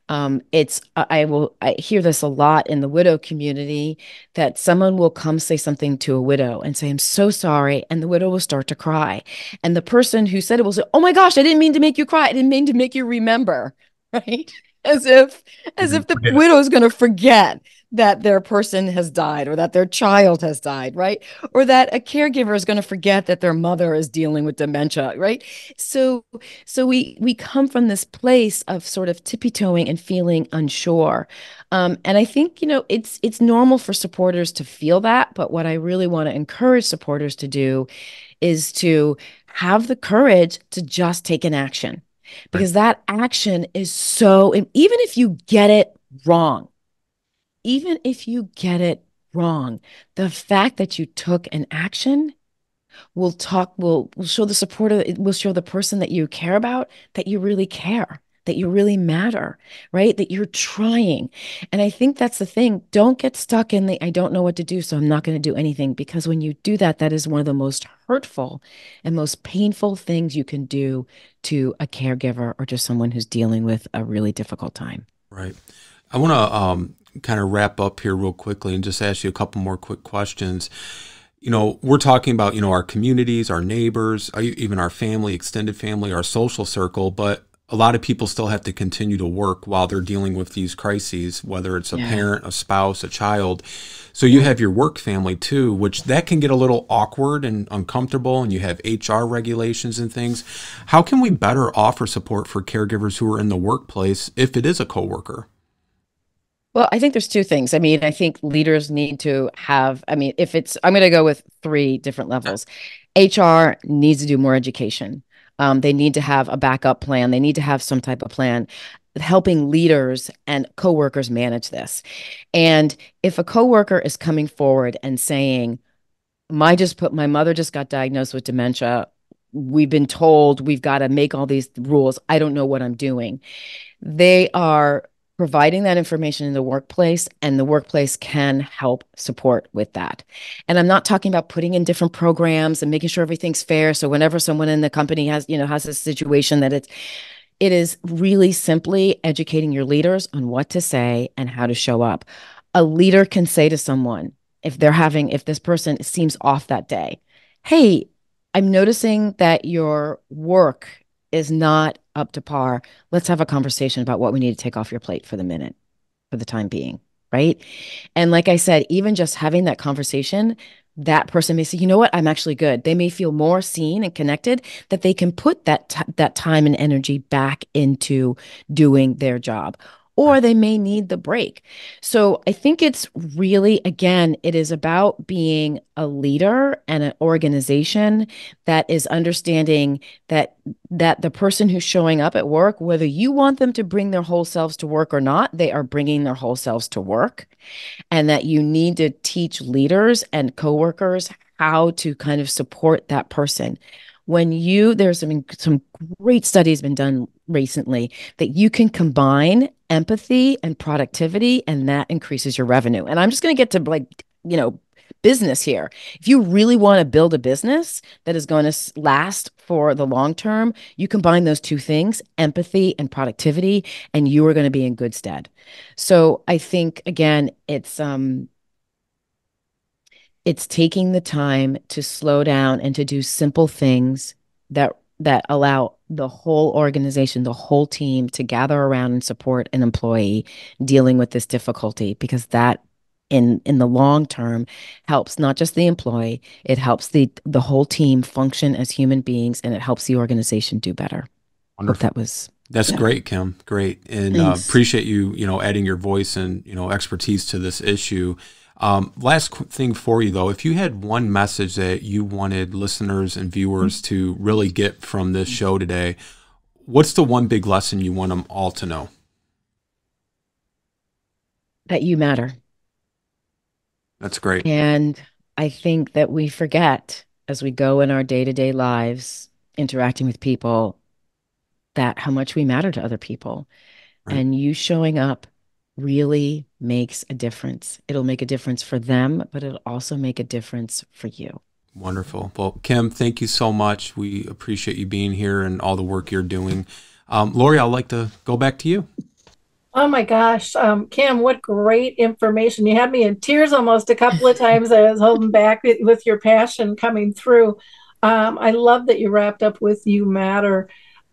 Um, it's I will I hear this a lot in the widow community that someone will come say something to a widow and say, I'm so sorry. And the widow will start to cry. And the person who said it will say, Oh my gosh, I didn't mean to make you cry. I didn't mean to make you remember. Right. As if as if the widow is going to forget that their person has died or that their child has died, right? Or that a caregiver is going to forget that their mother is dealing with dementia, right? So so we we come from this place of sort of tippy-toeing and feeling unsure. Um, and I think, you know, it's it's normal for supporters to feel that, but what I really want to encourage supporters to do is to have the courage to just take an action. Because that action is so, and even if you get it wrong, even if you get it wrong, the fact that you took an action will talk, will will show the supporter, it will show the person that you care about that you really care, that you really matter, right? That you're trying. And I think that's the thing. Don't get stuck in the I don't know what to do, so I'm not going to do anything. Because when you do that, that is one of the most hurtful and most painful things you can do to a caregiver or to someone who's dealing with a really difficult time. Right. I want to um, kind of wrap up here real quickly and just ask you a couple more quick questions. You know, we're talking about, you know, our communities, our neighbors, uh, even our family, extended family, our social circle, but a lot of people still have to continue to work while they're dealing with these crises, whether it's a Yeah. parent, a spouse, a child. So you have your work family too, which that can get a little awkward and uncomfortable, and you have HR regulations and things. How can we better offer support for caregivers who are in the workplace if it is a coworker? Well, I think there's two things. I mean, I think leaders need to have, I mean, if it's, I'm going to go with three different levels. HR needs to do more education. Um, they need to have a backup plan. They need to have some type of plan helping leaders and coworkers manage this. And if a coworker is coming forward and saying, my just put my mother just got diagnosed with dementia. We've been told we've got to make all these rules. I don't know what I'm doing. They are providing that information in the workplace and the workplace can help support with that. And I'm not talking about putting in different programs and making sure everything's fair so whenever someone in the company has, you know, has a situation that it's it is really simply educating your leaders on what to say and how to show up. A leader can say to someone if they're having if this person seems off that day, "Hey, I'm noticing that your work is not up to par. Let's have a conversation about what we need to take off your plate for the minute, for the time being, right? And like I said, even just having that conversation, that person may say, you know what, I'm actually good. They may feel more seen and connected that they can put that that time and energy back into doing their job. Or they may need the break. So I think it's really, again, it is about being a leader and an organization that is understanding that that the person who's showing up at work whether you want them to bring their whole selves to work or not they are bringing their whole selves to work and that you need to teach leaders and coworkers how to kind of support that person when you there's some some great studies been done recently that you can combine empathy and productivity and that increases your revenue and i'm just going to get to like you know business here. If you really want to build a business that is going to last for the long term, you combine those two things, empathy and productivity, and you are going to be in good stead. So I think again, it's um it's taking the time to slow down and to do simple things that that allow the whole organization, the whole team to gather around and support an employee dealing with this difficulty because that in in the long term helps not just the employee it helps the the whole team function as human beings and it helps the organization do better. Wonderful. That was that's yeah. great kim. Great. And uh, appreciate you you know adding your voice and you know expertise to this issue um, last thing for you though if you had one message that you wanted listeners and viewers mm-hmm. to really get from this show today what's the one big lesson you want them all to know that you matter that's great. And I think that we forget as we go in our day to day lives, interacting with people, that how much we matter to other people. Right. And you showing up really makes a difference. It'll make a difference for them, but it'll also make a difference for you. Wonderful. Well, Kim, thank you so much. We appreciate you being here and all the work you're doing. Um, Lori, I'd like to go back to you. Oh my gosh, um, Kim, what great information. You had me in tears almost a couple of times. I was holding back with your passion coming through. Um, I love that you wrapped up with You Matter.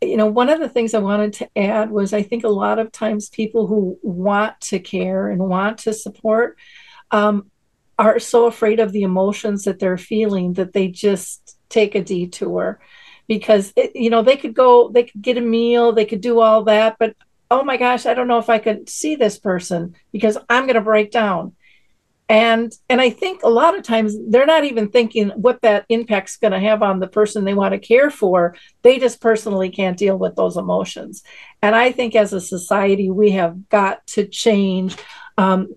You know, one of the things I wanted to add was I think a lot of times people who want to care and want to support um, are so afraid of the emotions that they're feeling that they just take a detour because it, you know they could go they could get a meal they could do all that but oh my gosh, I don't know if I could see this person because I'm going to break down. And and I think a lot of times they're not even thinking what that impact's going to have on the person they want to care for. They just personally can't deal with those emotions. And I think as a society, we have got to change um,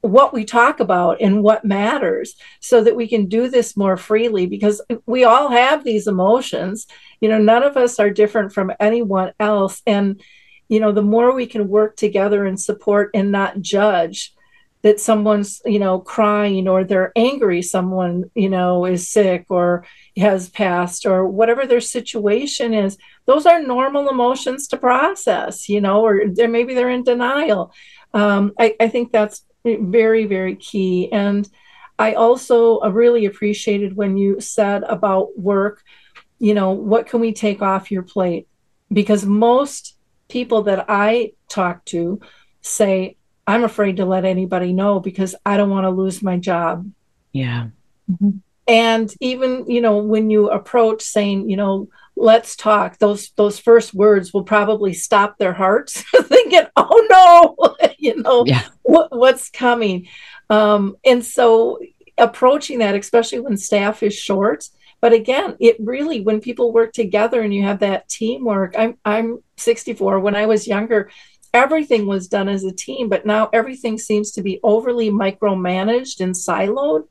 what we talk about and what matters so that we can do this more freely because we all have these emotions you know none of us are different from anyone else and you know the more we can work together and support and not judge that someone's you know crying or they're angry someone you know is sick or has passed or whatever their situation is those are normal emotions to process you know or they're, maybe they're in denial. Um, I, I think that's very very key. And i also really appreciated when you said about work you know what can we take off your plate? Because most people that I talk to say, I'm afraid to let anybody know because I don't want to lose my job. Yeah. Mm-hmm. And even, you know, when you approach saying, you know, let's talk, those those first words will probably stop their hearts thinking, oh no, you know, yeah. what, what's coming. Um, and so approaching that, especially when staff is short, but again, it really when people work together and you have that teamwork. I'm I'm 64. When I was younger, everything was done as a team, but now everything seems to be overly micromanaged and siloed.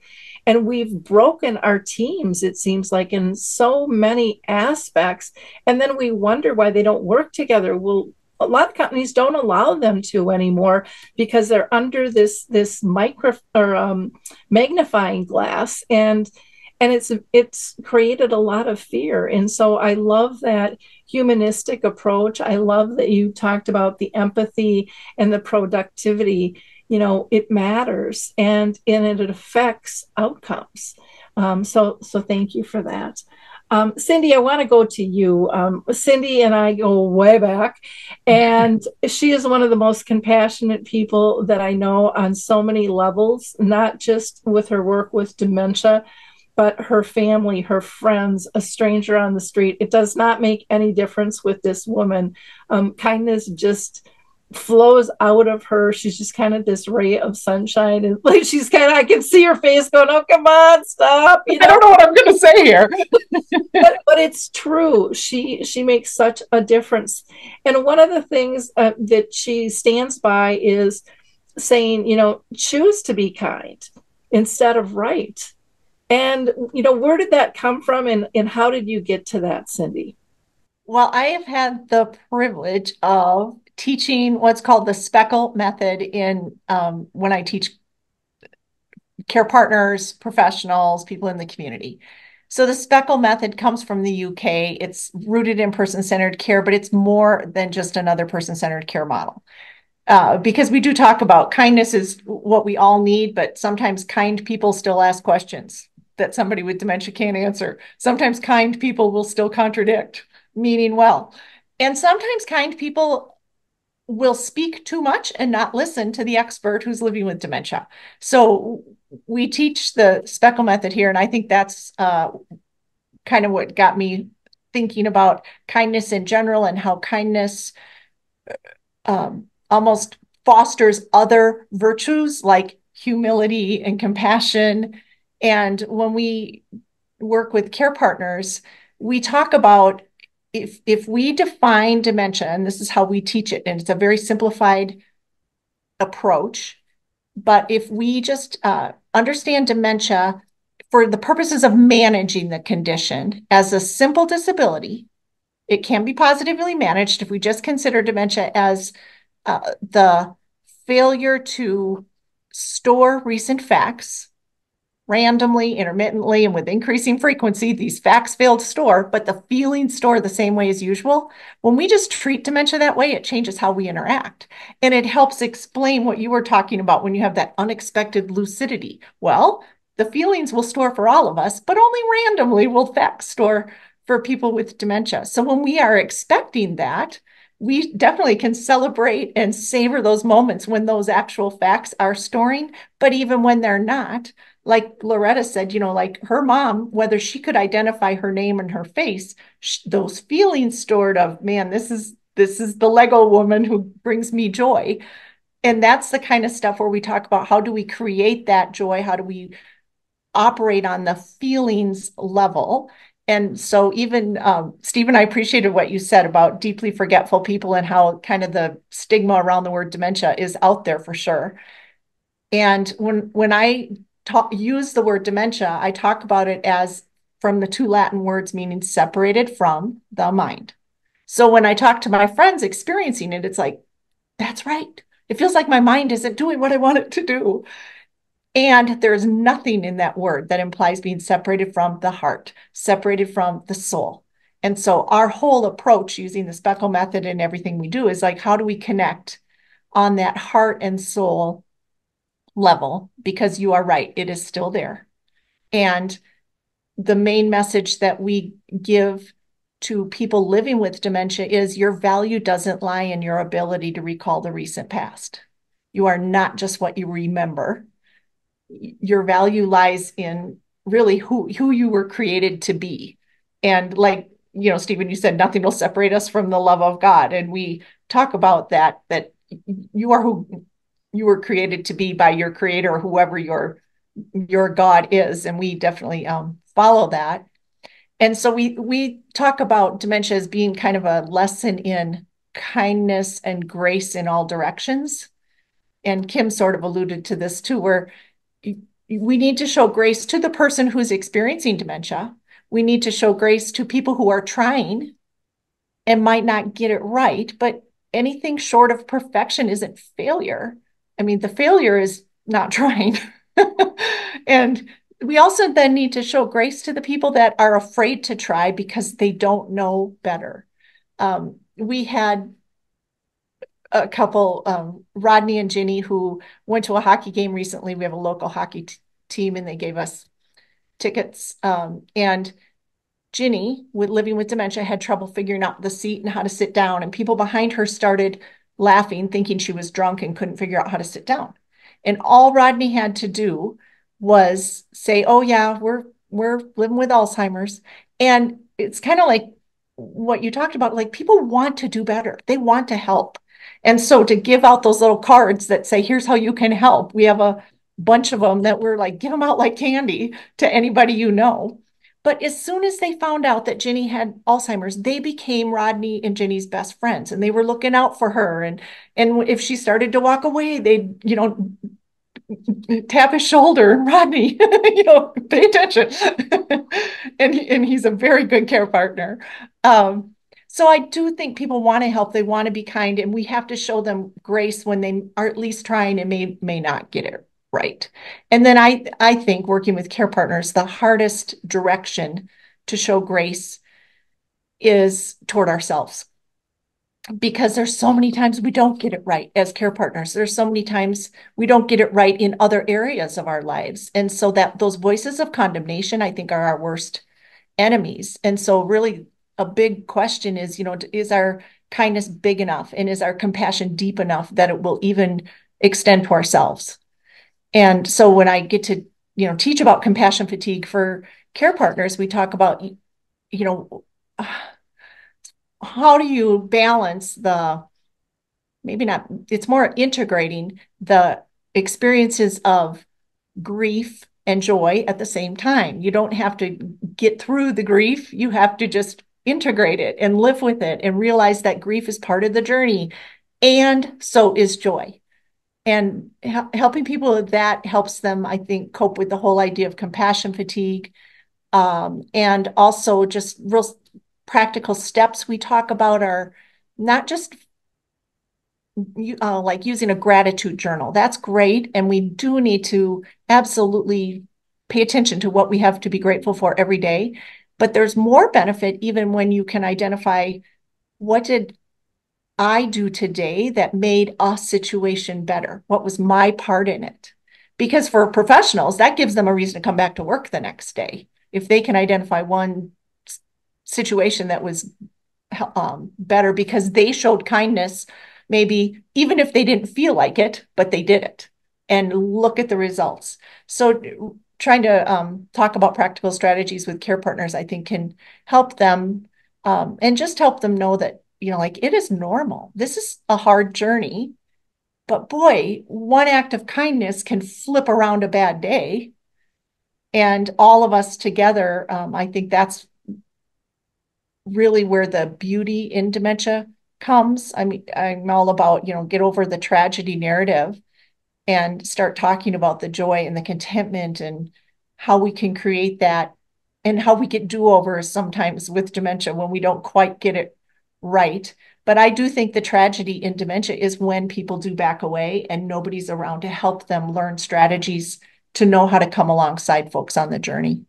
And we've broken our teams, it seems like, in so many aspects. And then we wonder why they don't work together. Well, a lot of companies don't allow them to anymore because they're under this this micro or um, magnifying glass and and it's it's created a lot of fear and so i love that humanistic approach. I love that you talked about the empathy and the productivity. You know it matters and and it affects outcomes. Um, so so thank you for that. Um, Cindy, I want to go to you. Um, Cindy and I go way back, and she is one of the most compassionate people that I know on so many levels, not just with her work with dementia, but her family, her friends, a stranger on the street. It does not make any difference with this woman. Um, kindness just flows out of her. She's just kind of this ray of sunshine, and like she's kind of I can see her face going, "Oh, come on, stop!" You know? I don't know what I'm going to say here, but, but, it's true. She she makes such a difference, and one of the things uh, that she stands by is saying, you know, choose to be kind instead of right and, you know, where did that come from and, and how did you get to that, Cindy? Well, I have had the privilege of teaching what's called the SPECAL method in um, when I teach care partners, professionals, people in the community. So the SPECAL method comes from the UK. It's rooted in person-centered care, but it's more than just another person-centered care model. uh, because we do talk about kindness is what we all need, but sometimes kind people still ask questions that somebody with dementia can't answer. Sometimes kind people will still contradict, meaning well. And sometimes kind people will speak too much and not listen to the expert who's living with dementia. So we teach the SPECAL method here, and I think that's uh, kind of what got me thinking about kindness in general and how kindness um, almost fosters other virtues like humility and compassion. And when we work with care partners, we talk about if if we define dementia, and this is how we teach it, and it's a very simplified approach. But if we just uh, understand dementia for the purposes of managing the condition as a simple disability, it can be positively managed if we just consider dementia as uh, the failure to store recent facts randomly, intermittently, and with increasing frequency, these facts fail to store, but the feelings store the same way as usual. When we just treat dementia that way, it changes how we interact. And it helps explain what you were talking about when you have that unexpected lucidity. Well, the feelings will store for all of us, but only randomly will facts store for people with dementia. So when we are expecting that, we definitely can celebrate and savor those moments when those actual facts are storing. But even when they're not, like Loretta said, you know, like her mom, whether she could identify her name and her face, those feelings stored of, man, this is this is the Lego woman who brings me joy. And that's the kind of stuff where we talk about how do we create that joy? How do we operate on the feelings level? And so even um, Stephen, I appreciated what you said about deeply forgetful people and how kind of the stigma around the word dementia is out there for sure. And when when I talk, use the word dementia, I talk about it as from the two Latin words meaning separated from the mind. So when I talk to my friends experiencing it, it's like, that's right. It feels like my mind isn't doing what I want it to do. And there's nothing in that word that implies being separated from the heart, separated from the soul. And so our whole approach using the SPECAL method and everything we do is like, how do we connect on that heart and soul level because you are right, it is still there. And the main message that we give to people living with dementia is your value doesn't lie in your ability to recall the recent past. You are not just what you remember. Your value lies in really who, who you were created to be. And like, you know, Stephen, you said nothing will separate us from the love of God. And we talk about that, that you are who you were created to be by your creator or whoever your your god is. And we definitely um, follow that. And so we we talk about dementia as being kind of a lesson in kindness and grace in all directions. And kim sort of alluded to this too where we need to show grace to the person who's experiencing dementia. We need to show grace to people who are trying and might not get it right. But anything short of perfection isn't failure I mean, the failure is not trying. and we also then need to show grace to the people that are afraid to try because they don't know better. Um, we had a couple, um, Rodney and Ginny, who went to a hockey game recently. We have a local hockey t- team, and they gave us tickets. Um, and Ginny, with living with dementia, had trouble figuring out the seat and how to sit down. And people behind her started laughing, thinking she was drunk and couldn't figure out how to sit down. And all Rodney had to do was say, "Oh yeah, we're we're living with Alzheimer's." And it's kind of like what you talked about like people want to do better. They want to help. And so to give out those little cards that say, "Here's how you can help." We have a bunch of them that we're like give them out like candy to anybody you know. But as soon as they found out that Ginny had Alzheimer's, they became Rodney and Ginny's best friends and they were looking out for her. And and if she started to walk away, they'd, you know, tap his shoulder Rodney, you know, pay attention. and, and he's a very good care partner. Um, so I do think people want to help, they want to be kind, and we have to show them grace when they are at least trying and may may not get it right. And then I I think working with care partners, the hardest direction to show grace is toward ourselves. because there's so many times we don't get it right as care partners. There's so many times we don't get it right in other areas of our lives. And so that those voices of condemnation, I think, are our worst enemies. And so really a big question is, you know, is our kindness big enough and is our compassion deep enough that it will even extend to ourselves? And so when I get to, you know, teach about compassion fatigue for care partners, we talk about, you know, how do you balance the maybe not it's more integrating the experiences of grief and joy at the same time. You don't have to get through the grief. You have to just integrate it and live with it and realize that grief is part of the journey. And so is joy and helping people that helps them i think cope with the whole idea of compassion fatigue um, and also just real practical steps we talk about are not just uh, like using a gratitude journal. That's great. And we do need to absolutely pay attention to what we have to be grateful for every day. But there's more benefit even when you can identify what did I do today that made a situation better? What was my part in it? Because for professionals, that gives them a reason to come back to work the next day. If they can identify one situation that was um, better because they showed kindness, maybe even if they didn't feel like it, but they did it. And look at the results. So, trying to um, talk about practical strategies with care partners, I think, can help them um, and just help them know that, you know, like it is normal. This is a hard journey. But boy, one act of kindness can flip around a bad day. And all of us together, um, I think that's really where the beauty in dementia comes. I mean, I'm all about, you know, get over the tragedy narrative and start talking about the joy and the contentment and how we can create that and how we get do-overs sometimes with dementia when we don't quite get it right. But I do think the tragedy in dementia is when people do back away and nobody's around to help them learn strategies to know how to come alongside folks on the journey.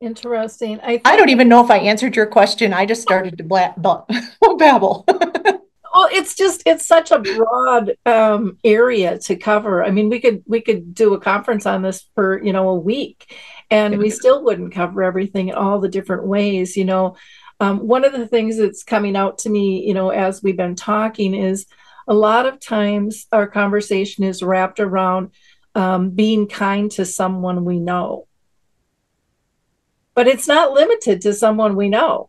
Interesting. I, I don't even know if I answered your question. I just started to bla- babble. well, it's just it's such a broad um, area to cover. I mean, we could we could do a conference on this for you know a week, and we still wouldn't cover everything in all the different ways. You know, um, one of the things that's coming out to me, you know, as we've been talking, is a lot of times our conversation is wrapped around um, being kind to someone we know but it's not limited to someone we know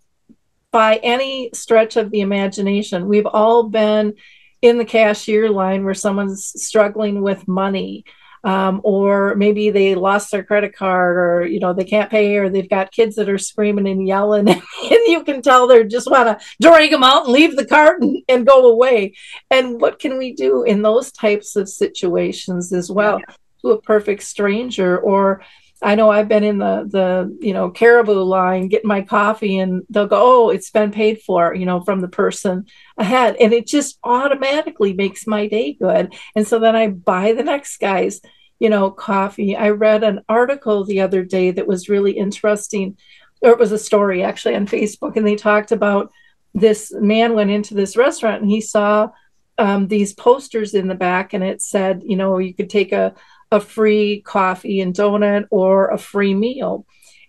by any stretch of the imagination. We've all been in the cashier line where someone's struggling with money. Um, or maybe they lost their credit card or you know they can't pay or they've got kids that are screaming and yelling and you can tell they just want to drag them out and leave the cart and, and, go away and what can we do in those types of situations as well yeah. to a perfect stranger or I know I've been in the the you know Caribou line getting my coffee and they'll go, oh, it's been paid for, you know, from the person ahead, and it just automatically makes my day good. And so then I buy the next guy's, you know, coffee. I read an article the other day that was really interesting, or it was a story actually on Facebook, and they talked about this man went into this restaurant and he saw um, these posters in the back, and it said, you know, you could take a a free coffee and donut or a free meal.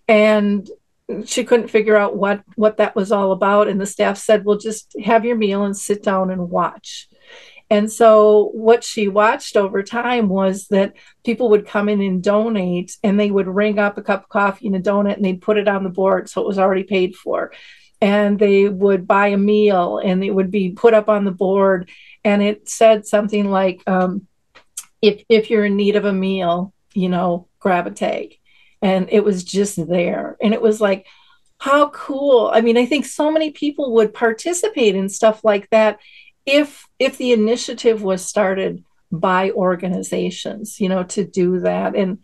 And she couldn't figure out what what that was all about. And the staff said well just have your meal and sit down and watch. And so what she watched over time was that people would come in and donate and they would ring up a cup of coffee and a donut and they'd put it on the board so it was already paid for. And they would buy a meal and it would be put up on the board. And it said something like um, if if you're in need of a meal, you know, grab a tag. And it was just there. And it was like, how cool. I mean, I think so many people would participate in stuff like that if if the initiative was started by organizations, you know, to do that. And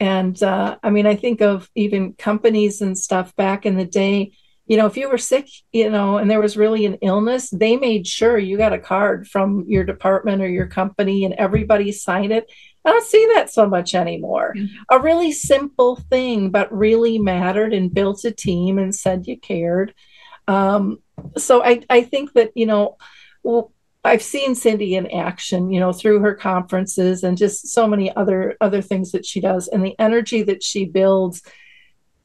and uh, I mean, I think of even companies and stuff back in the day you know, if you were sick, you know, and there was really an illness, they made sure you got a card from your department or your company and everybody signed it. I don't see that so much anymore. Mm-hmm. A really simple thing, but really mattered and built a team and said you cared. Um, so I, I think that, you know, well, I've seen Cindy in action, you know, through her conferences and just so many other other things that she does. And the energy that she builds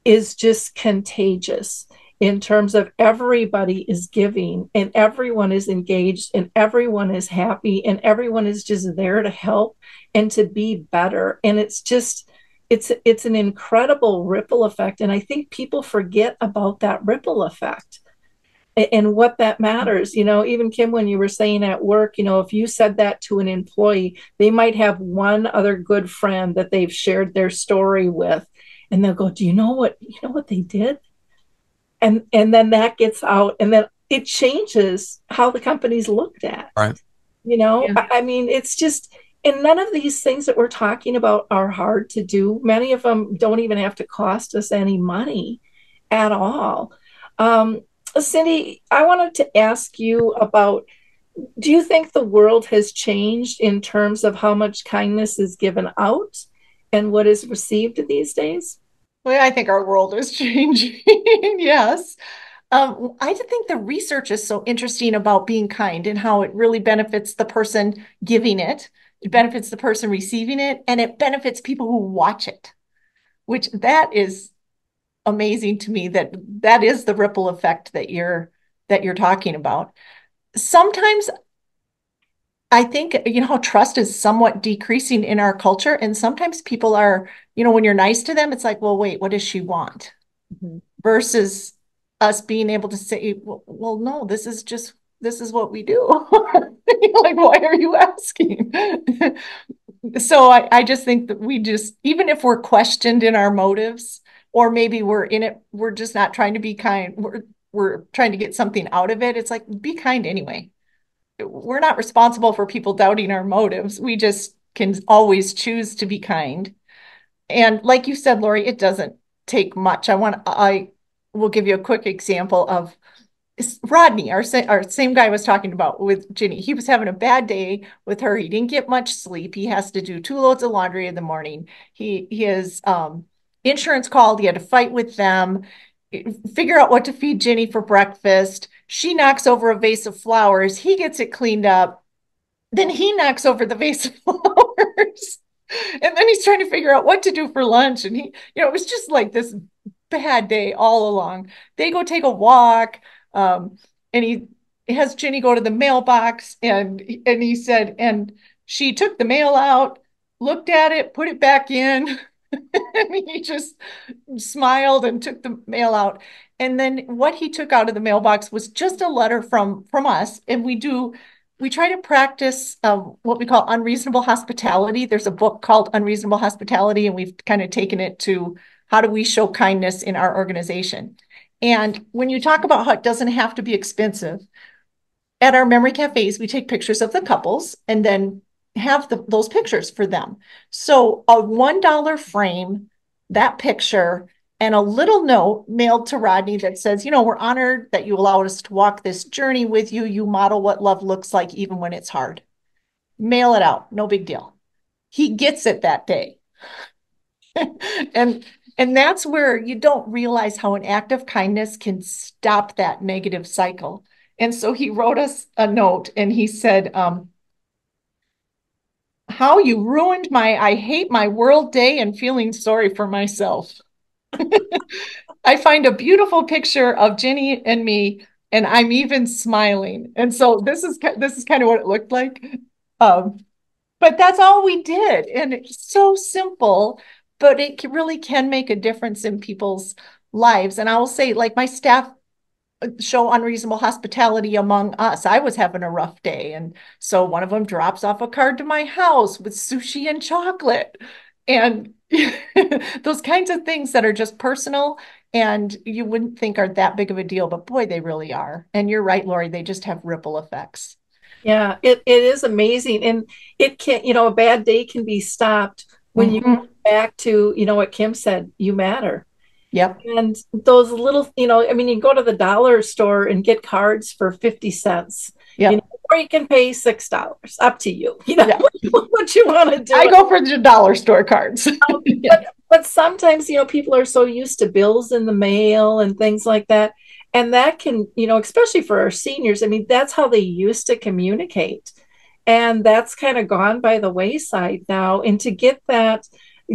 is just contagious in terms of everybody is giving and everyone is engaged and everyone is happy and everyone is just there to help and to be better. And it's just it's it's an incredible ripple effect. And I think people forget about that ripple effect and what that matters you know even kim when you were saying at work you know if you said that to an employee they might have one other good friend that they've shared their story with and they'll go do you know what you know what they did and and then that gets out and then it changes how the company's looked at right you know yeah. I, I mean it's just and none of these things that we're talking about are hard to do many of them don't even have to cost us any money at all um, Cindy, I wanted to ask you about do you think the world has changed in terms of how much kindness is given out and what is received these days? Well, I think our world is changing. yes. Um, I think the research is so interesting about being kind and how it really benefits the person giving it, it benefits the person receiving it, and it benefits people who watch it, which that is amazing to me that that is the ripple effect that you're that you're talking about. Sometimes I think you know trust is somewhat decreasing in our culture and sometimes people are you know when you're nice to them it's like well wait what does she want? Mm-hmm. versus us being able to say well, well no this is just this is what we do. Like why are you asking? So I, I just think that we just even if we're questioned in our motives or maybe we're in it we're just not trying to be kind we're we're trying to get something out of it it's like be kind anyway we're not responsible for people doubting our motives we just can always choose to be kind and like you said lori it doesn't take much i want i will give you a quick example of Rodney, our, our same guy was talking about with Ginny. He was having a bad day with her. He didn't get much sleep. He has to do two loads of laundry in the morning. He he is um insurance called. He had to fight with them, figure out what to feed Ginny for breakfast. She knocks over a vase of flowers. He gets it cleaned up. Then he knocks over the vase of flowers. and then he's trying to figure out what to do for lunch. And he, you know, it was just like this bad day all along. They go take a walk. Um, and he has Ginny go to the mailbox and and he said, and she took the mail out, looked at it, put it back in. and he just smiled and took the mail out. And then what he took out of the mailbox was just a letter from from us. And we do we try to practice uh, what we call unreasonable hospitality. There's a book called Unreasonable Hospitality, and we've kind of taken it to how do we show kindness in our organization. And when you talk about how it doesn't have to be expensive, at our memory cafes, we take pictures of the couples and then have the, those pictures for them. So a $1 frame, that picture, and a little note mailed to Rodney that says, you know, we're honored that you allowed us to walk this journey with you. You model what love looks like, even when it's hard. Mail it out, no big deal. He gets it that day. and and that's where you don't realize how an act of kindness can stop that negative cycle. And so he wrote us a note and he said, um, how you ruined my I hate my world day and feeling sorry for myself. I find a beautiful picture of Ginny and me, and I'm even smiling. And so this is this is kind of what it looked like. Um, but that's all we did, and it's so simple, but it really can make a difference in people's lives. And I will say, like my staff show unreasonable hospitality among us. I was having a rough day. And so one of them drops off a card to my house with sushi and chocolate. And those kinds of things that are just personal and you wouldn't think are that big of a deal, but boy, they really are. And you're right, Lori, they just have ripple effects. Yeah, it, it is amazing. And it can, you know, a bad day can be stopped when mm-hmm. you go back to, you know, what Kim said, you matter Yep. And those little, you know, I mean, you go to the dollar store and get cards for 50 cents. Yeah. You know, or you can pay six dollars. Up to you. You know what you want to do. I go for the dollar store cards. um, yeah. but, but sometimes, you know, people are so used to bills in the mail and things like that. And that can, you know, especially for our seniors, I mean, that's how they used to communicate. And that's kind of gone by the wayside now. And to get that,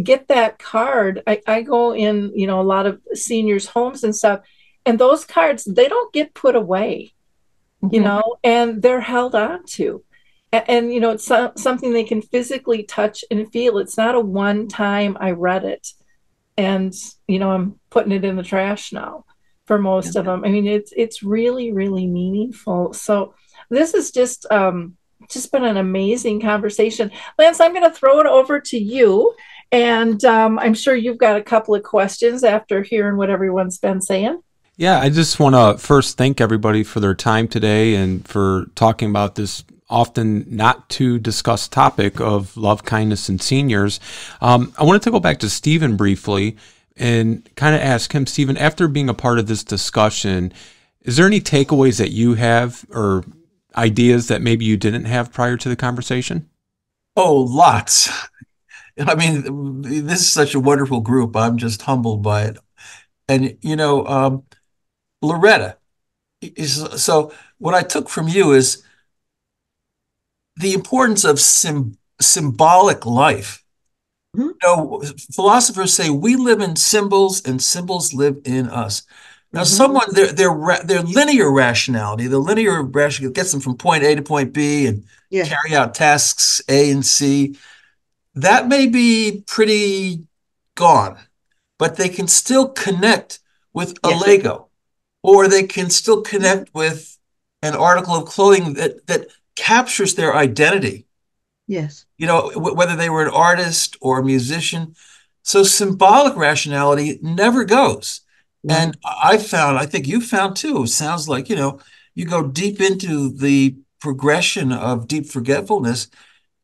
get that card, I, I go in, you know, a lot of seniors' homes and stuff, and those cards, they don't get put away, mm-hmm. you know, and they're held on to. And, and you know, it's so, something they can physically touch and feel. It's not a one time I read it and, you know, I'm putting it in the trash now for most of them. I mean, it's it's really really meaningful. So this is just um, just been an amazing conversation, Lance. I'm going to throw it over to you, and um, I'm sure you've got a couple of questions after hearing what everyone's been saying. Yeah, I just want to first thank everybody for their time today and for talking about this often not to discuss topic of love, kindness, and seniors. Um, I wanted to go back to Stephen briefly and kind of ask him, Stephen, after being a part of this discussion, is there any takeaways that you have or ideas that maybe you didn't have prior to the conversation? Oh, lots. I mean, this is such a wonderful group. I'm just humbled by it. And, you know, um, Loretta, is, so what I took from you is the importance of sim, symbolic life Mm-hmm. You know, philosophers say we live in symbols and symbols live in us. Now, mm-hmm. someone their their their linear rationality, the linear rationality gets them from point A to point B and yeah. carry out tasks A and C. That may be pretty gone, but they can still connect with a Lego, or they can still connect with an article of clothing that that captures their identity Yes. You know, w- whether they were an artist or a musician. So symbolic rationality never goes. Yeah. And I found, I think you found too, sounds like, you know, you go deep into the progression of deep forgetfulness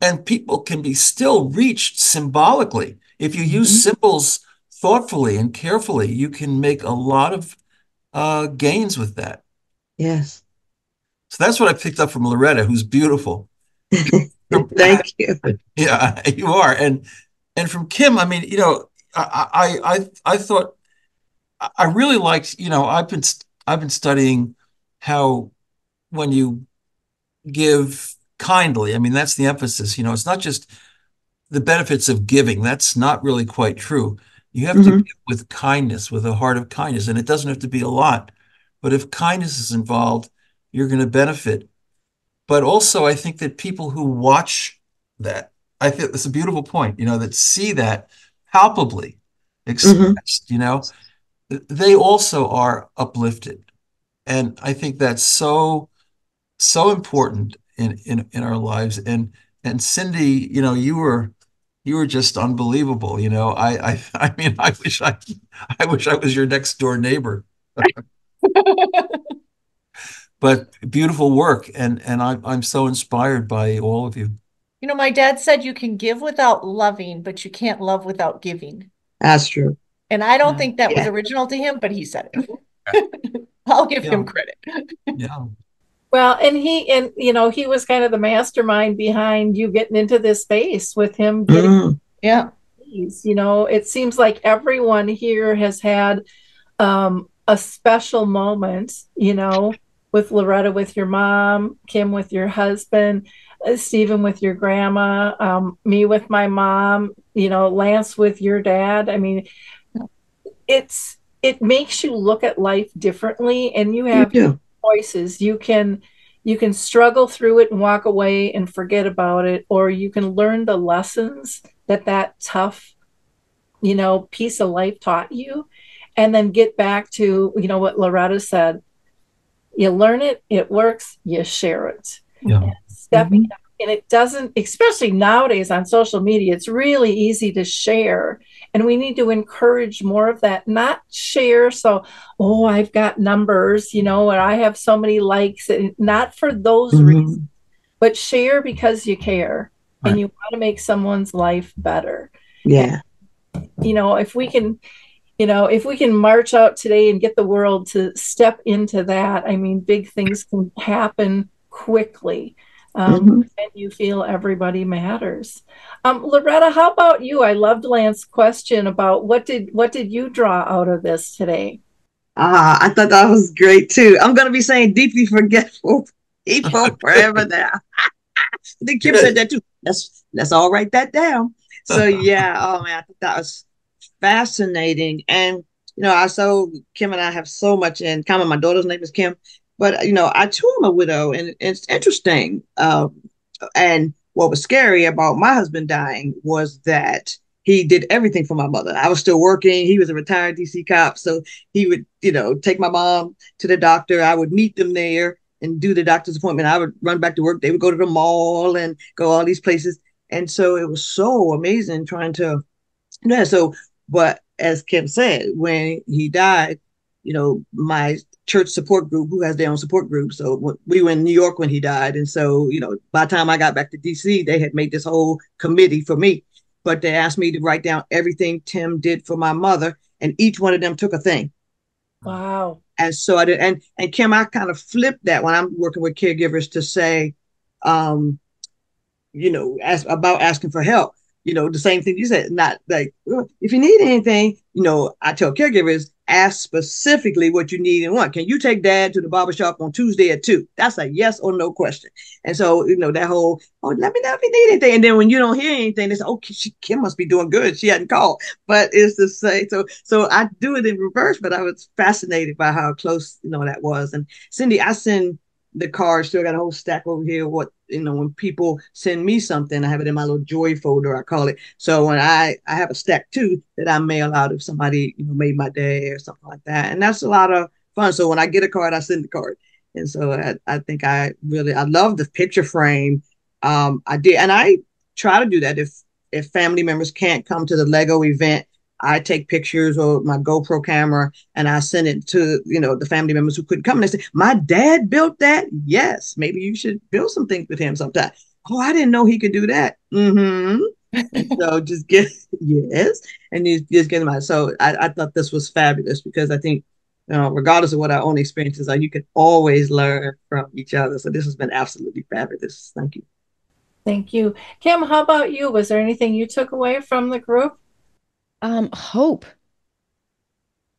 and people can be still reached symbolically. If you use mm-hmm. symbols thoughtfully and carefully, you can make a lot of uh, gains with that. Yes. So that's what I picked up from Loretta, who's beautiful. Thank you. Yeah, you are. And and from Kim, I mean, you know, I I I, I thought I really liked, you know, I've been I've been studying how when you give kindly, I mean, that's the emphasis, you know, it's not just the benefits of giving. That's not really quite true. You have mm-hmm. to give with kindness, with a heart of kindness, and it doesn't have to be a lot. But if kindness is involved, you're going to benefit but also I think that people who watch that, I think that's a beautiful point, you know, that see that palpably expressed, mm-hmm. you know, they also are uplifted. And I think that's so, so important in, in, in our lives. And, and Cindy, you know, you were, you were just unbelievable. You know, I, I, I mean, I wish I, I wish I was your next door neighbor. but beautiful work and and I, i'm so inspired by all of you you know my dad said you can give without loving but you can't love without giving that's true and i don't yeah. think that yeah. was original to him but he said it i'll give yeah. him credit yeah well and he and you know he was kind of the mastermind behind you getting into this space with him getting mm. yeah you know it seems like everyone here has had um, a special moment you know with Loretta with your mom, Kim with your husband, uh, Stephen with your grandma, um, me with my mom, you know, Lance with your dad. I mean, it's it makes you look at life differently, and you have you choices. You can you can struggle through it and walk away and forget about it, or you can learn the lessons that that tough, you know, piece of life taught you, and then get back to you know what Loretta said you learn it, it works, you share it. Yeah. Stepping mm-hmm. and it doesn't, especially nowadays on social media, it's really easy to share. And we need to encourage more of that, not share. So, oh, I've got numbers, you know, and I have so many likes, and not for those mm-hmm. reasons, but share because you care right. and you want to make someone's life better. Yeah. And, you know, if we can you know, if we can march out today and get the world to step into that, I mean, big things can happen quickly. Um, mm-hmm. And you feel everybody matters. Um, Loretta, how about you? I loved Lance's question about what did what did you draw out of this today? Ah, I thought that was great too. I'm gonna be saying deeply forgetful people forever now. I think Kim said that too. Let's let's all write that down. So yeah, oh man, I think that was fascinating. And you know, I so Kim and I have so much in common. My daughter's name is Kim, but you know, I too am a widow, and it's interesting. Um, and what was scary about my husband dying was that he did everything for my mother. I was still working. He was a retired DC cop, so he would, you know, take my mom to the doctor. I would meet them there and do the doctor's appointment. I would run back to work. They would go to the mall and go all these places. And so it was so amazing trying to, yeah. So, but as Kim said, when he died, you know, my church support group, who has their own support group. So we were in New York when he died. And so, you know, by the time I got back to DC, they had made this whole committee for me. But they asked me to write down everything Tim did for my mother, and each one of them took a thing. Wow. And so I did, and and Kim, I kind of flipped that when I'm working with caregivers to say, um, you know, ask about asking for help you know, the same thing you said, not like, if you need anything, you know, I tell caregivers, ask specifically what you need and want. Can you take dad to the barbershop on Tuesday at two? That's a yes or no question. And so, you know, that whole, oh, let me know if you need anything. And then when you don't hear anything, it's, oh, she, Kim must be doing good. She hadn't called. But it's the same. So, so I do it in reverse, but I was fascinated by how close, you know, that was. And Cindy, I send the card. Still got a whole stack over here. What you know, when people send me something, I have it in my little joy folder. I call it. So when I I have a stack too that I mail out if somebody you know made my day or something like that, and that's a lot of fun. So when I get a card, I send the card, and so I, I think I really I love the picture frame. Um, I did, and I try to do that if if family members can't come to the Lego event I take pictures or my GoPro camera and I send it to, you know, the family members who couldn't come. And they say, My dad built that. Yes, maybe you should build some things with him sometime. Oh, I didn't know he could do that. Mm-hmm. so just get yes. And you just get them out. So I, I thought this was fabulous because I think you know, regardless of what our own experiences are, you can always learn from each other. So this has been absolutely fabulous. Thank you. Thank you. Kim, how about you? Was there anything you took away from the group? Um, hope.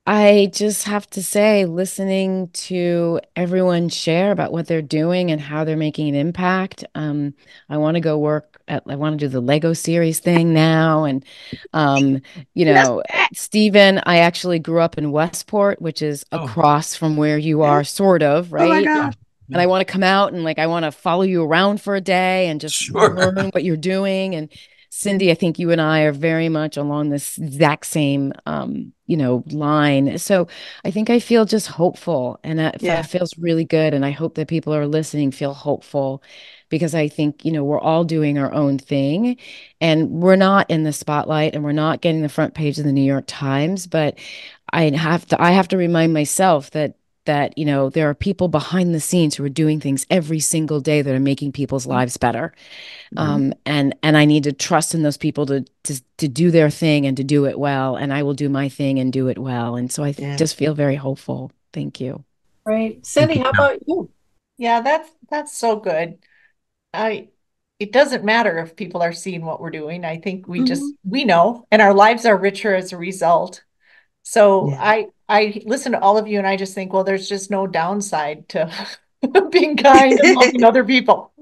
I just have to say, listening to everyone share about what they're doing and how they're making an impact. Um, I want to go work at, I want to do the Lego series thing now. And, um, you know, Stephen, I actually grew up in Westport, which is Oh. across from where you are, sort of, right? Oh my? God. And I want to come out and like I want to follow you around for a day and just Sure. learn what you're doing. And Cindy, I think you and I are very much along this exact same um, you know, line. So I think I feel just hopeful and that, Yeah. that feels really good. And I hope that people are listening feel hopeful because I think, you know, we're all doing our own thing and we're not in the spotlight and we're not getting the front page of the New York Times, but I have to I have to remind myself that that you know there are people behind the scenes who are doing things every single day that are making people's mm-hmm. lives better mm-hmm. um, and and i need to trust in those people to, to to do their thing and to do it well and i will do my thing and do it well and so i Yeah. just feel very hopeful thank you Right. Cindy, how about you? Yeah, that's that's so good. I it doesn't matter if people are seeing what we're doing. I think we just mm-hmm. we know and our lives are richer as a result. So Yeah. I I listen to all of you and I just think, well, there's just no downside to being kind and loving other people.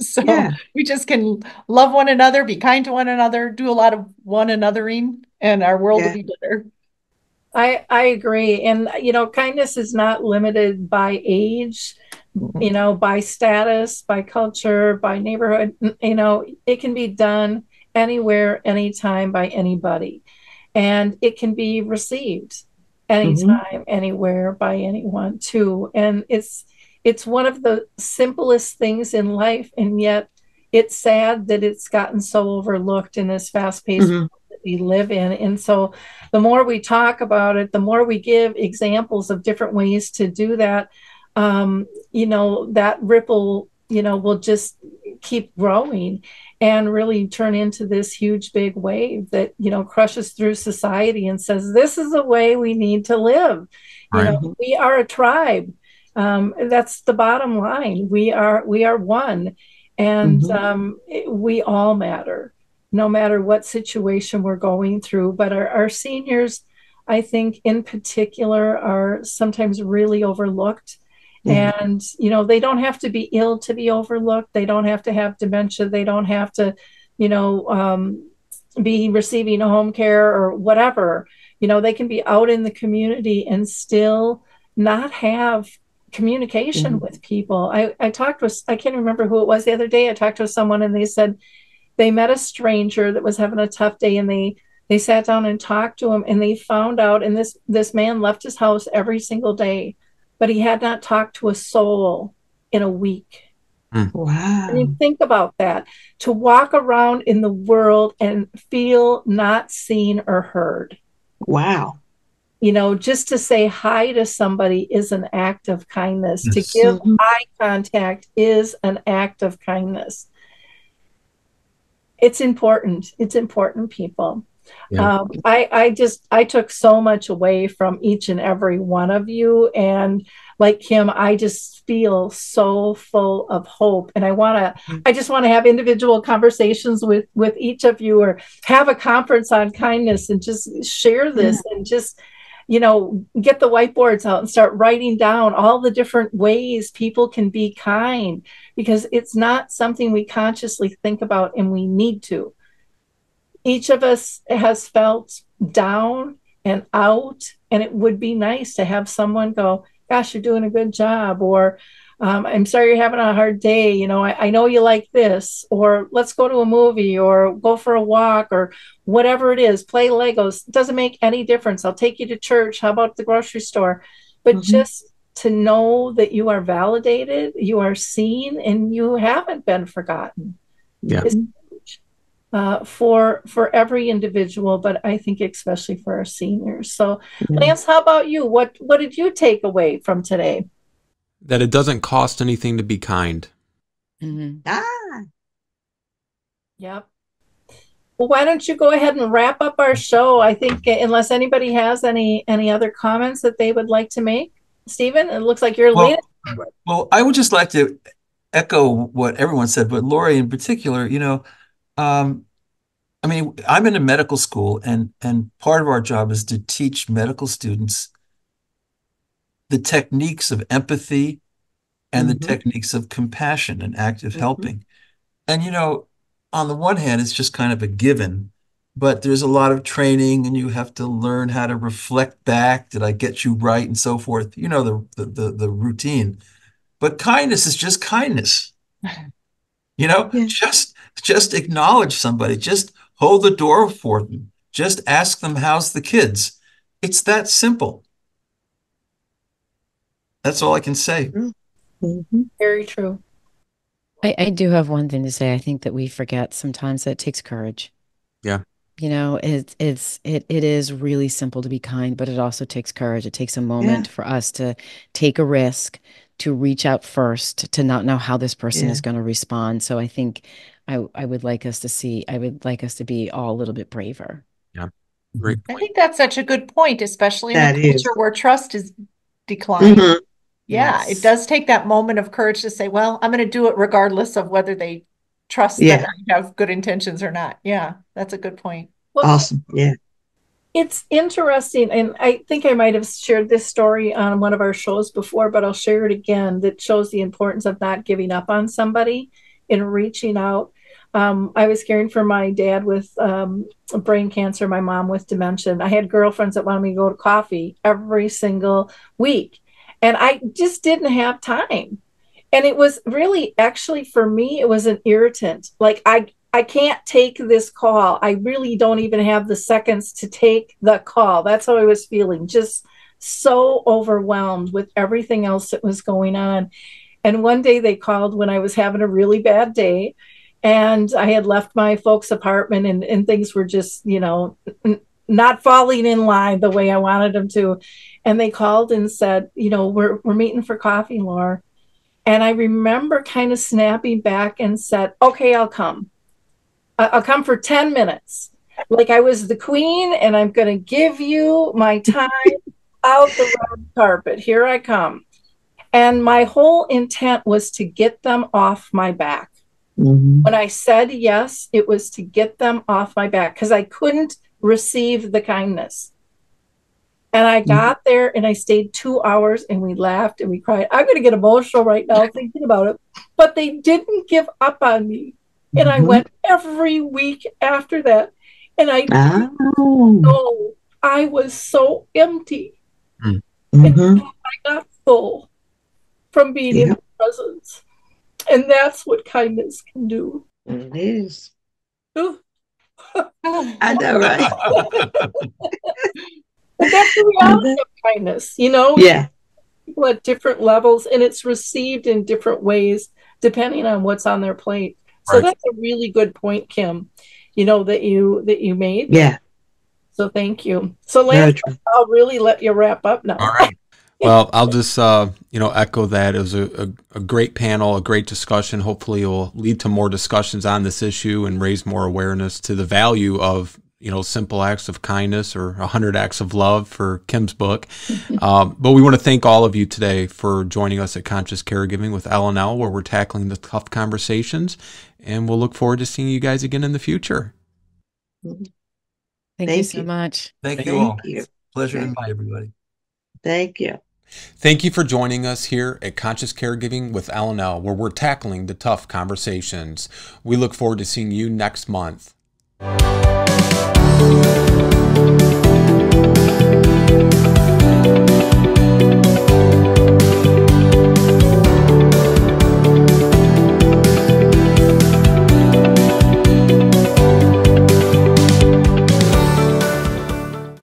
So Yeah. we just can love one another, be kind to one another, do a lot of one anothering, and our world Yeah. will be better. I I agree, and you know, kindness is not limited by age, you know, by status, by culture, by neighborhood. You know, it can be done anywhere, anytime, by anybody, and it can be received anytime, anywhere, by anyone too. And it's it's one of the simplest things in life, and yet it's sad that it's gotten so overlooked in this fast-paced Mhm. that we live in. And so the more we talk about it, the more we give examples of different ways to do that, um, you know, that ripple, you know, will just keep growing and really turn into this huge big wave that, you know, crushes through society and says, this is the way we need to live. You Right. know, we are a tribe. Um, that's the bottom line. We are we are one, and Mhm. um, it- we all matter no matter what situation we're going through. But our, our seniors, I think in particular are sometimes really overlooked. Mm-hmm. And, you know, they don't have to be ill to be overlooked. They don't have to have dementia. They don't have to, you know, um, be receiving home care or whatever. You know, they can be out in the community and still not have communication mm-hmm. with people. I, I talked with, I can't remember who it was the other day. I talked with someone and they said they met a stranger that was having a tough day and they, they sat down and talked to him and they found out, and this, this man left his house every single day, but he had not talked to a soul in a week. Mm. Wow. I mean, think about that. To walk around in the world and feel not seen or heard. Wow you know, just to say hi to somebody is an act of kindness. Yes. To give eye contact is an act of kindness. It's important. It's important, people. Yeah. Um, I, I just I took so much away from each and every one of you, and like Kim, I just feel so full of hope, and I want to I just want to have individual conversations with with each of you, or have a conference on kindness, and just share this, yeah. and just you know, get the whiteboards out and start writing down all the different ways people can be kind because it's not something we consciously think about and we need to. Each of us has felt down and out, and it would be nice to have someone go, Gosh, you're doing a good job, or um, I'm sorry you're having a hard day. You know, I, I, know you like this, or let's go to a movie, or go for a walk, or whatever it is. Play Legos. It doesn't make any difference. I'll take you to church. How about the grocery store? But mm-hmm. just to know that you are validated, you are seen, and you haven't been forgotten. Yeah. Uh, for for every individual, but I think especially for our seniors. So, yeah. Lance, how about you? What what did you take away from today? that it doesn't cost anything to be kind. Mm-hmm. Ah. Yep. Well, why don't you go ahead and wrap up our show? I think unless anybody has any any other comments that they would like to make, Stephen, it looks like you're well, leading. Well, I would just like to echo what everyone said, but Lori in particular. You know, um, I mean, I'm in a medical school, and and part of our job is to teach medical students the techniques of empathy and mm-hmm. the techniques of compassion and active mm-hmm. helping. And, you know, on the one hand, it's just kind of a given, but there's a lot of training and you have to learn how to reflect back. Did I get you right? And so forth. You know, the, the, the, the routine. But kindness is just kindness. You know, yeah. just just acknowledge somebody, just hold the door for them, just ask them how's the kids. It's that simple. That's all I can say. Mm-hmm. Very true. I, I do have one thing to say. I think that we forget sometimes that it takes courage. Yeah. You know, it's it's it it is really simple to be kind, but it also takes courage. It takes a moment yeah. for us to take a risk, to reach out first, to not know how this person yeah. is going to respond. So I think I I would like us to see I would like us to be all a little bit braver. Yeah. Great point. I think that's such a good point, especially in that a culture is. where trust is declining. Mm-hmm yeah, yes. it does take that moment of courage to say, well, I'm going to do it regardless of whether they trust yeah. that I have good intentions or not. Yeah, that's a good point. Well, awesome. Yeah. It's interesting. And I think I might have shared this story on one of our shows before, but I'll share it again that shows the importance of not giving up on somebody and reaching out. Um, I was caring for my dad with um, brain cancer, my mom with dementia. I had girlfriends that wanted me to go to coffee every single week and I just didn't have time. And it was really actually for me, it was an irritant. Like I I can't take this call. I really don't even have the seconds to take the call. That's how I was feeling, just so overwhelmed with everything else that was going on. And one day they called when I was having a really bad day and I had left my folks' apartment and, and things were just, you know, not falling in line the way I wanted them to and they called and said, you know, we're we're meeting for coffee, Laura. And I remember kind of snapping back and said, okay, I'll come. I'll come for 10 minutes. Like I was the queen and I'm going to give you my time out the red carpet. Here I come. And my whole intent was to get them off my back. Mm-hmm. When I said yes, it was to get them off my back because I couldn't receive the kindness. And I got there and I stayed two hours and we laughed and we cried. I'm going to get emotional right now thinking about it. But they didn't give up on me. And I Mhm. went every week after that. And I Oh. know I was so empty. Mhm. I got full from being in the presence. And that's what kindness can do. It is. Ooh. I know, right? But that's the reality of kindness, you know? Yeah. People at different levels, and it's received in different ways depending on what's on their plate. So Right. that's a really good point, Kim. You know that you that you made. Yeah. So thank you. So Lance, true. I'll really let you wrap up now. All right. Well, I'll just uh, you know echo that it was a, a, a great panel, a great discussion. Hopefully, it will lead to more discussions on this issue and raise more awareness to the value of you know simple acts of kindness or a hundred acts of love for Kim's book. um, but we want to thank all of you today for joining us at Conscious Caregiving with L&L, where we're tackling the tough conversations, and we'll look forward to seeing you guys again in the future. Thank, you so you. much. Thank you all. Thank you. Pleasure to Thank invite everybody. Thank you. Thank you for joining us here at Conscious Caregiving with L&L, where we're tackling the tough conversations. We look forward to seeing you next month.